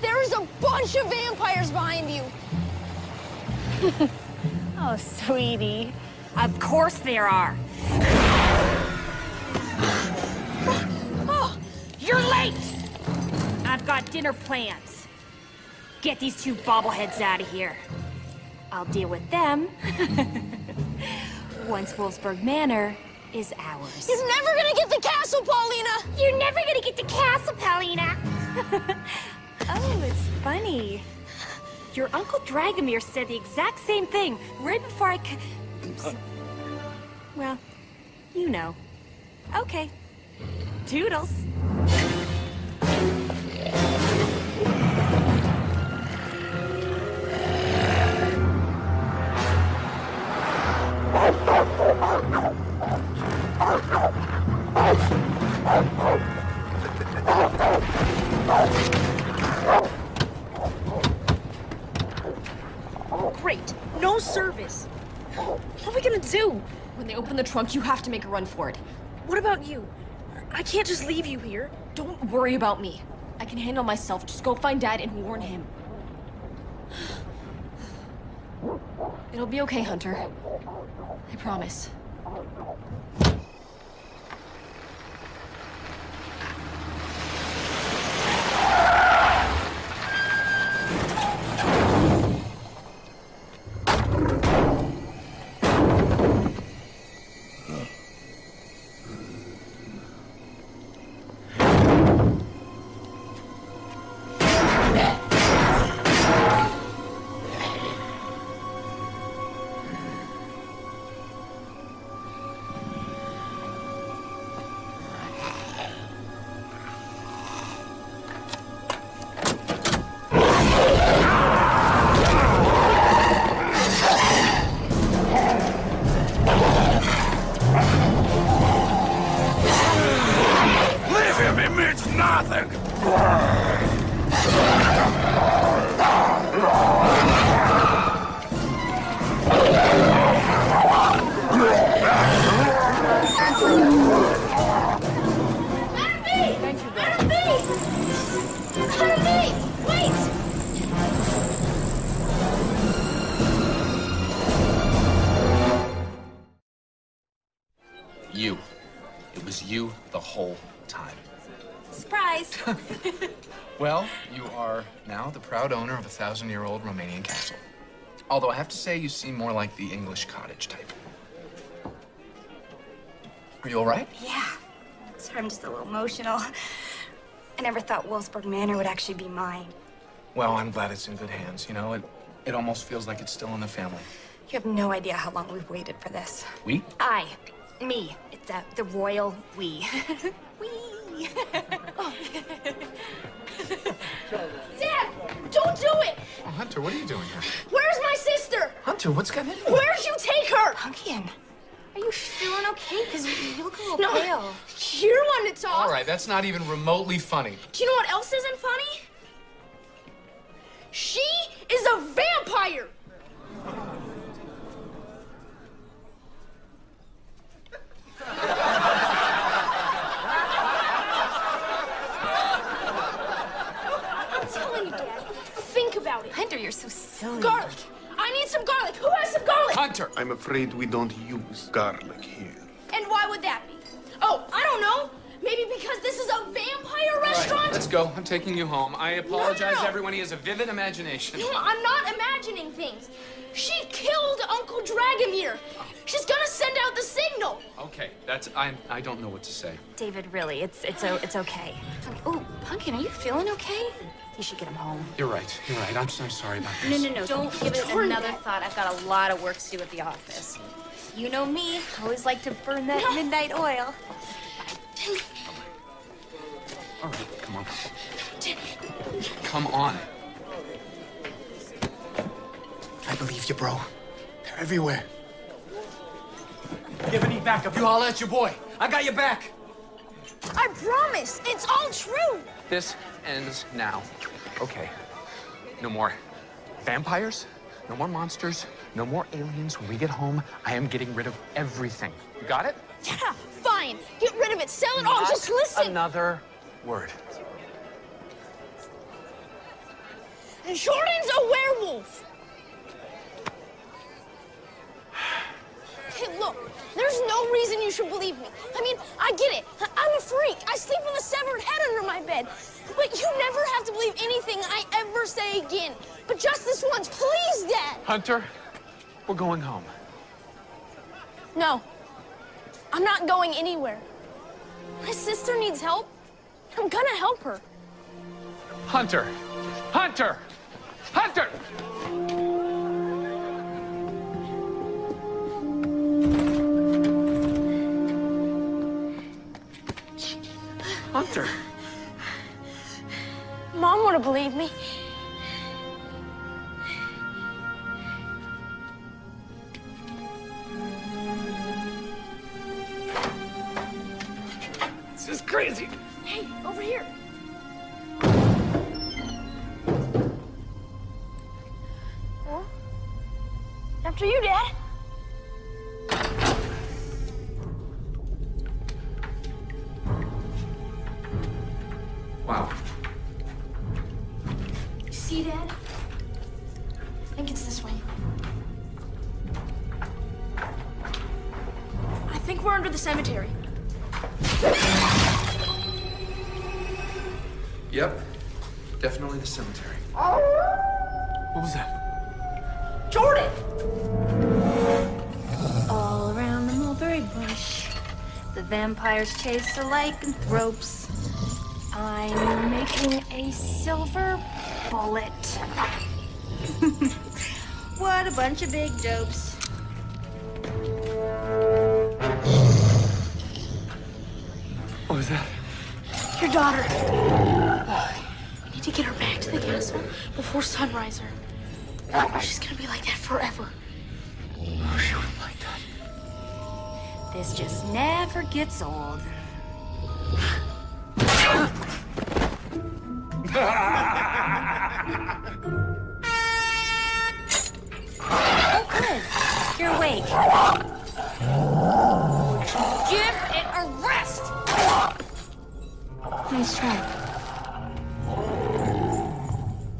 there is a bunch of vampires behind you. oh, sweetie. Of course there are. oh, you're late! I've got dinner plans. Get these two bobbleheads out of here. I'll deal with them once Wolfsburg Manor is ours. You're never gonna get the castle, Paulina! You're never gonna get the castle, Paulina! oh, it's funny. Your Uncle Dragomir said the exact same thing right before I c- uh. Well, you know. Okay. Toodles. Great. No service. What are we gonna do? When they open the trunk, you have to make a run for it. What about you? I can't just leave you here. Don't worry about me. I can handle myself. Just go find Dad and warn him. It'll be okay, Hunter. I promise. Well, you are now the proud owner of a thousand year old Romanian castle. Although I have to say, you seem more like the English cottage type. Are you all right? yeah. Sorry, I'm just a little emotional. I never thought Wolfsburg Manor would actually be mine. Well, I'm glad it's in good hands. You know, it, it almost feels like it's still in the family. You have no idea how long we've waited for this. We? I. Me. It's uh, the royal we. we. Dad! Don't do it! Oh, Hunter, what are you doing here? Where's my sister? Hunter, what's gotten into? Where'd you take her? Pumpkin, are you feeling okay? Because you, you look a little No. pale. You're one to talk. All right, that's not even remotely funny. Do you know what else isn't funny? She is a vampire! I'm telling you, Dad. Think about it. Hunter, you're so silly. Garlic. I need some garlic. Who has some garlic? Hunter! I'm afraid we don't use garlic here. And why would that be? Oh, I don't know. Maybe because this is a vampire restaurant? Let's go. I'm taking you home. I apologize, no. everyone. He has a vivid imagination. No, I'm not imagining things. She killed Uncle Dragomir. She's gonna send out the signal. Okay, that's I. I don't know what to say. David, really, it's it's o- it's okay. Oh, Pumpkin, are you feeling okay? You should get him home. You're right. You're right. I'm so sorry about No, this. no, no. No. Don't give it another thought. I've got a lot of work to do at the office. You know me. I always like to burn that midnight oil. All right, come on. Come on. I believe you, bro. They're everywhere. You ever need backup, you holler at your boy. I got your back. I promise. It's all true. This ends now. Okay. No more vampires. No more monsters. No more aliens. When we get home, I am getting rid of everything. You got it? Yeah, fine. Get rid of it. Sell it all. Just listen. Another word. And Jordan's a werewolf! Hey, look, there's no reason you should believe me. I mean, I get it. I'm a freak. I sleep with a severed head under my bed. But you never have to believe anything I ever say again. But just this once, please, Dad. Hunter, we're going home. No, I'm not going anywhere. My sister needs help. I'm gonna help her. Hunter! Hunter! Hunter! Hunter! Mom would have believed me. Vampires chase the lycanthropes. I'm making a silver bullet. what a bunch of big dopes. What was that? Your daughter. We need to get her back to the castle before sunrise. She's gonna be like that forever. This just never gets old. Oh, good. You're awake. Give it a rest! Nice try.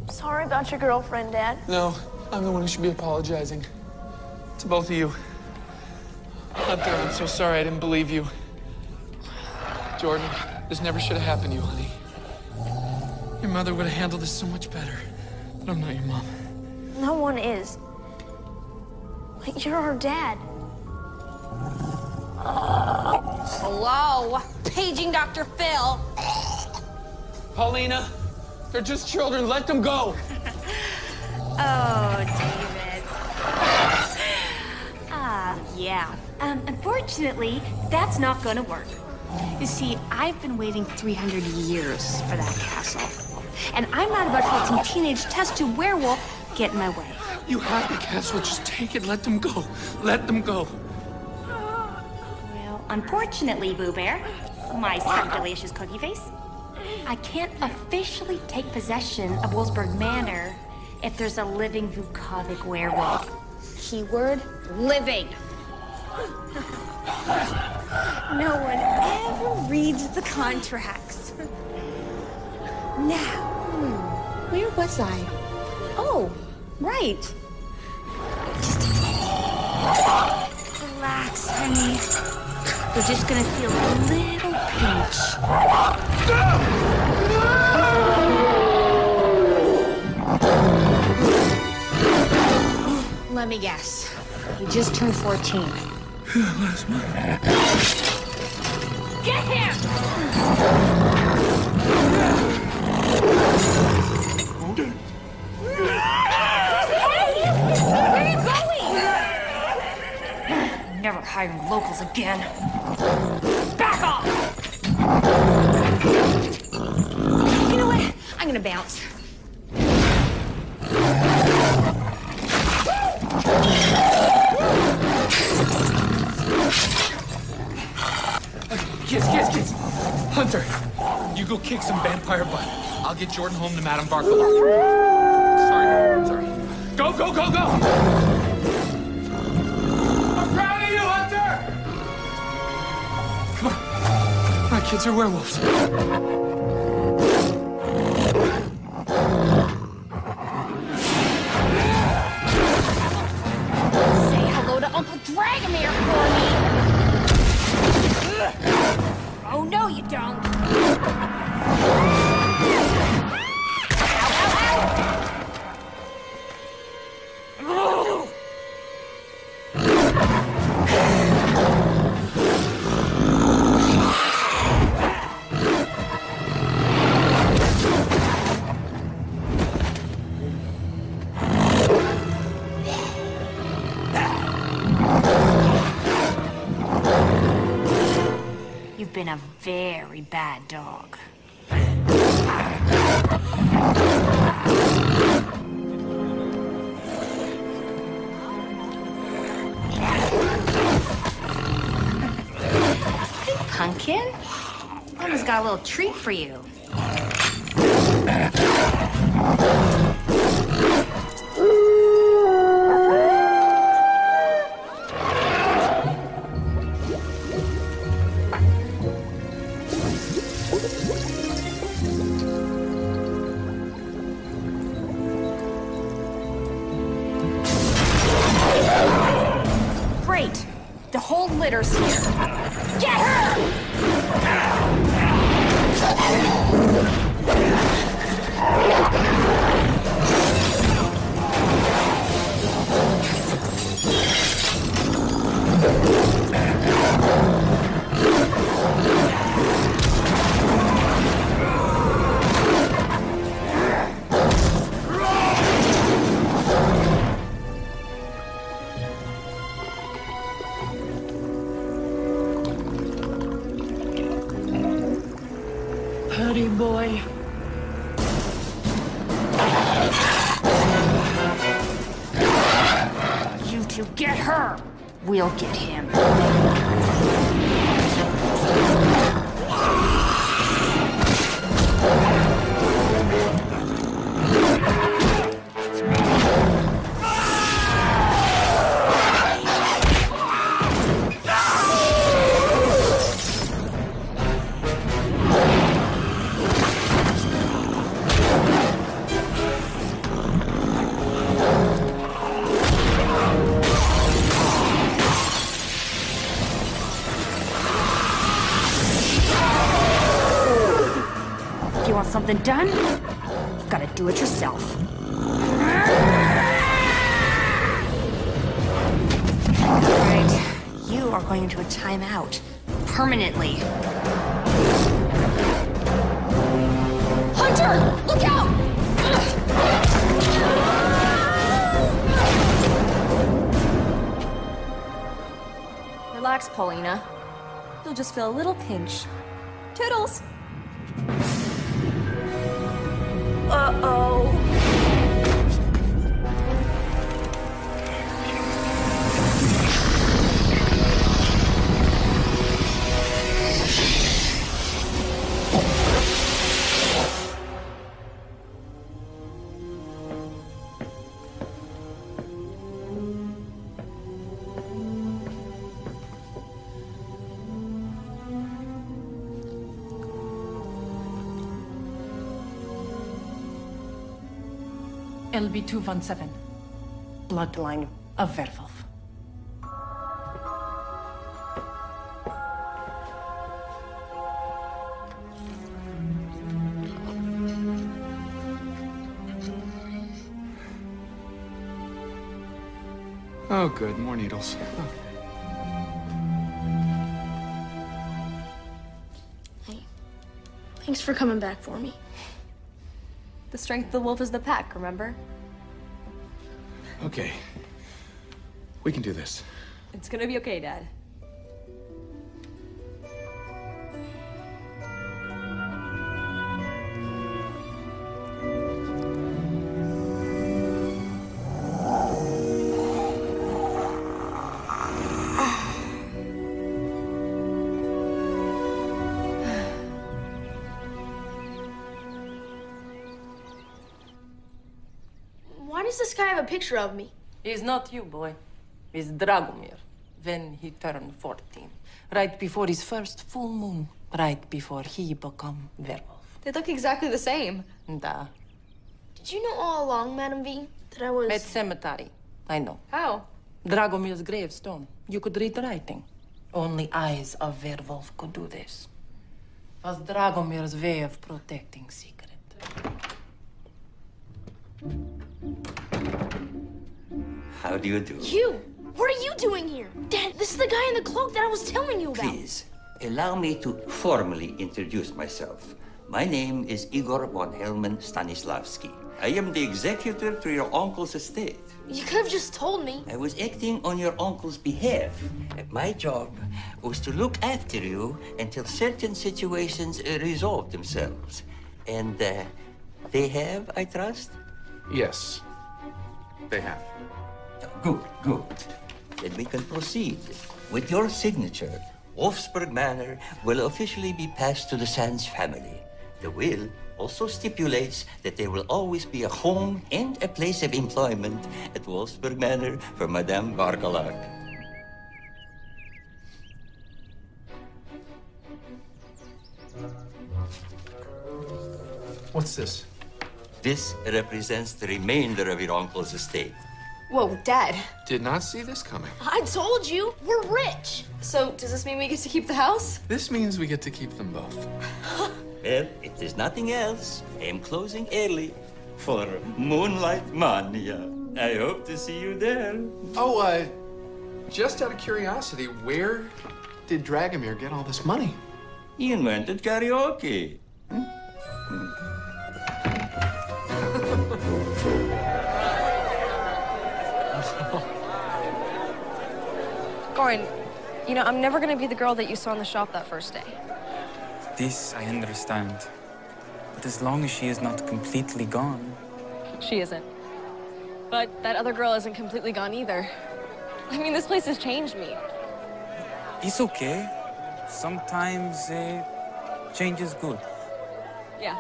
Sorry about your girlfriend, Dad. No, I'm the one who should be apologizing. To both of you. Hunter, I'm so sorry I didn't believe you. Jordan, this never should have happened to you, honey. Your mother would have handled this so much better. But I'm not your mom. No one is. But you're our dad. Hello? Paging Dr. Phil. Paulina, they're just children. Let them go. Oh, David. Ah, yeah. Um, unfortunately, that's not gonna work. You see, I've been waiting 300 years for that castle. And I'm not about to let some teenage test tube werewolf get in my way. You have the castle. Just take it. Let them go. Let them go. Well, unfortunately, Boo Bear, my scrumptious cookie face, I can't officially take possession of Wolfsburg Manor if there's a living Vukovic werewolf. Keyword, living. No one ever reads the contracts. now, hmm, where was I? Oh, right. Just relax, honey. You're just gonna feel a little pinch. Let me guess. You just turned 14. Get him! Hey! Where are you going? Never hiring locals again. Back off! You know what? I'm gonna bounce. kiss, kiss, kiss. Hunter, you go kick some vampire butt. I'll get Jordan home to Madame Varkolak. Sorry, sorry. Go, go, go, go! I'm proud of you, Hunter! Come on. My kids are werewolves. Say hello to Uncle Dragomir for Oh, no you don't! Been a very bad dog. Pumpkin. Mama's got a little treat for you. Something done, you've gotta do it yourself. You are going into a timeout. Permanently. Hunter! Look out! Relax, Paulina. You'll just feel a little pinch. Toodles! Uh-oh. LB217. Bloodline of werewolf. Oh, good. More needles. Thanks for coming back for me. The strength of the wolf is the pack, remember? Okay. We can do this. It's gonna be okay, Dad. Picture of me? He's not you, boy. He's Dragomir. When he turned 14. Right before his first full moon. Right before he become werewolf. They look exactly the same. Da. Did you know all along, Madam V, that I was... At cemetery. I know. How? Dragomir's gravestone. You could read the writing. Only eyes of werewolf could do this. Was Dragomir's way of protecting secret. How do you do? You! What are you doing here? Dad, this is the guy in the cloak that I was telling you about. Please, allow me to formally introduce myself. My name is Igor von Helman Stanislavski. I am the executor to your uncle's estate. You could have just told me. I was acting on your uncle's behalf. My job was to look after you until certain situations uh, resolve themselves. And uh, they have, I trust? Yes, they have. Good, good. Then we can proceed. With your signature, Wolfsburg Manor will officially be passed to the Sands family. The will also stipulates that there will always be a home and a place of employment at Wolfsburg Manor for Madame Varkolak. What's this? This represents the remainder of your uncle's estate. Whoa, Dad. Did not see this coming. I told you, we're rich. So, does this mean we get to keep the house? This means we get to keep them both. Well, if there's nothing else, I am closing early for Moonlight Mania. I hope to see you there. Oh, uh, just out of curiosity, where did Dragomir get all this money? He invented karaoke. Goran, you know, I'm never gonna be the girl that you saw in the shop that first day. This I understand. But as long as she is not completely gone. She isn't. But that other girl isn't completely gone either. I mean, this place has changed me. It's okay. Sometimes uh, change is good. Yeah,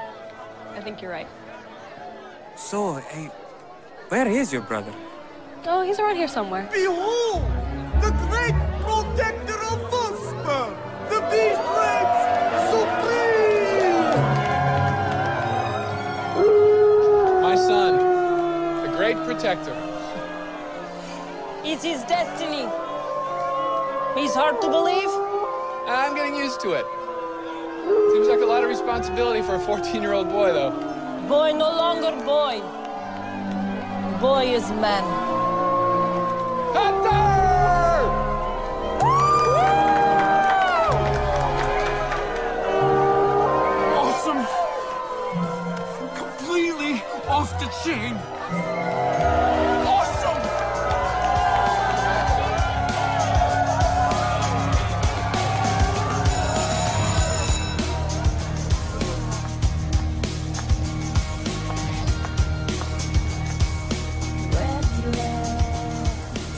I think you're right. So, hey, where is your brother? Oh, he's around here somewhere. Behold! The great protector of Wolfsburg! The beast reigns supreme! My son, the great protector. It's his destiny. He's hard to believe. I'm getting used to it. Seems like a lot of responsibility for a 14-year-old boy, though. Boy no longer boy. Boy is man. Awesome!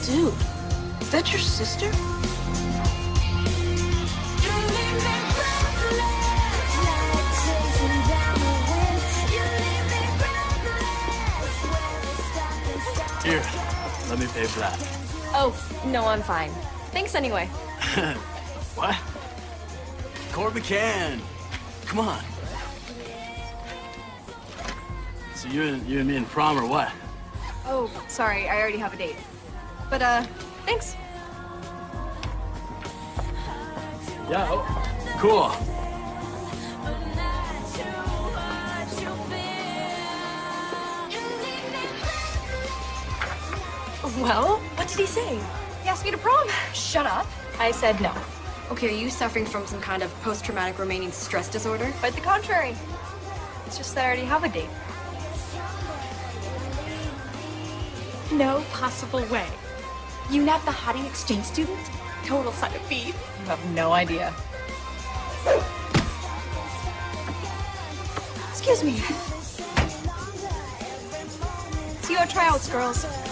Dude, is that your sister? Let me that. Oh, no, I'm fine. Thanks anyway. what? Corby can. Come on. So you and you and me in prom or what? Oh, sorry, I already have a date. But, uh, thanks. Yeah. Oh, cool. Well, what did he say? He asked me to prom. Shut up. I said no. Okay, are you suffering from some kind of post-traumatic remaining stress disorder? Quite the contrary. It's just that I already have a date. No possible way. You not the hottie exchange student? Total sign of beef. You have no idea. Excuse me. See you at tryouts, girls.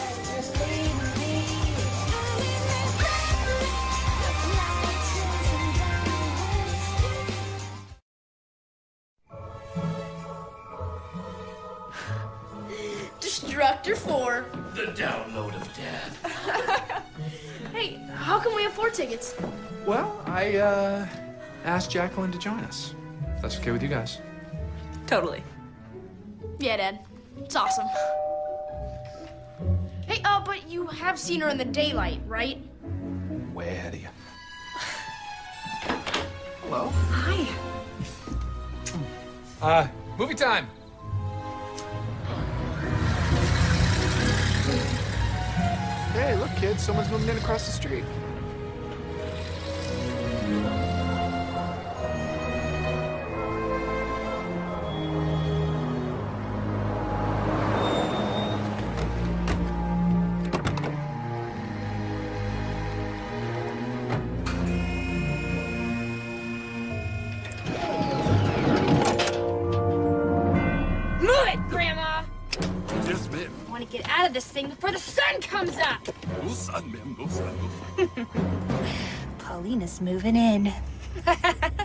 Destructor 4. The download of death. Hey, how can we afford tickets? Well, I, uh, asked Jacqueline to join us. If that's okay with you guys. Totally. Yeah, Dad. It's awesome. Hey, uh, but you have seen her in the daylight, right? Way ahead of you. Hello. Hi. Uh, movie time. Hey, look, kids, someone's moving in across the street. Paulina's moving in.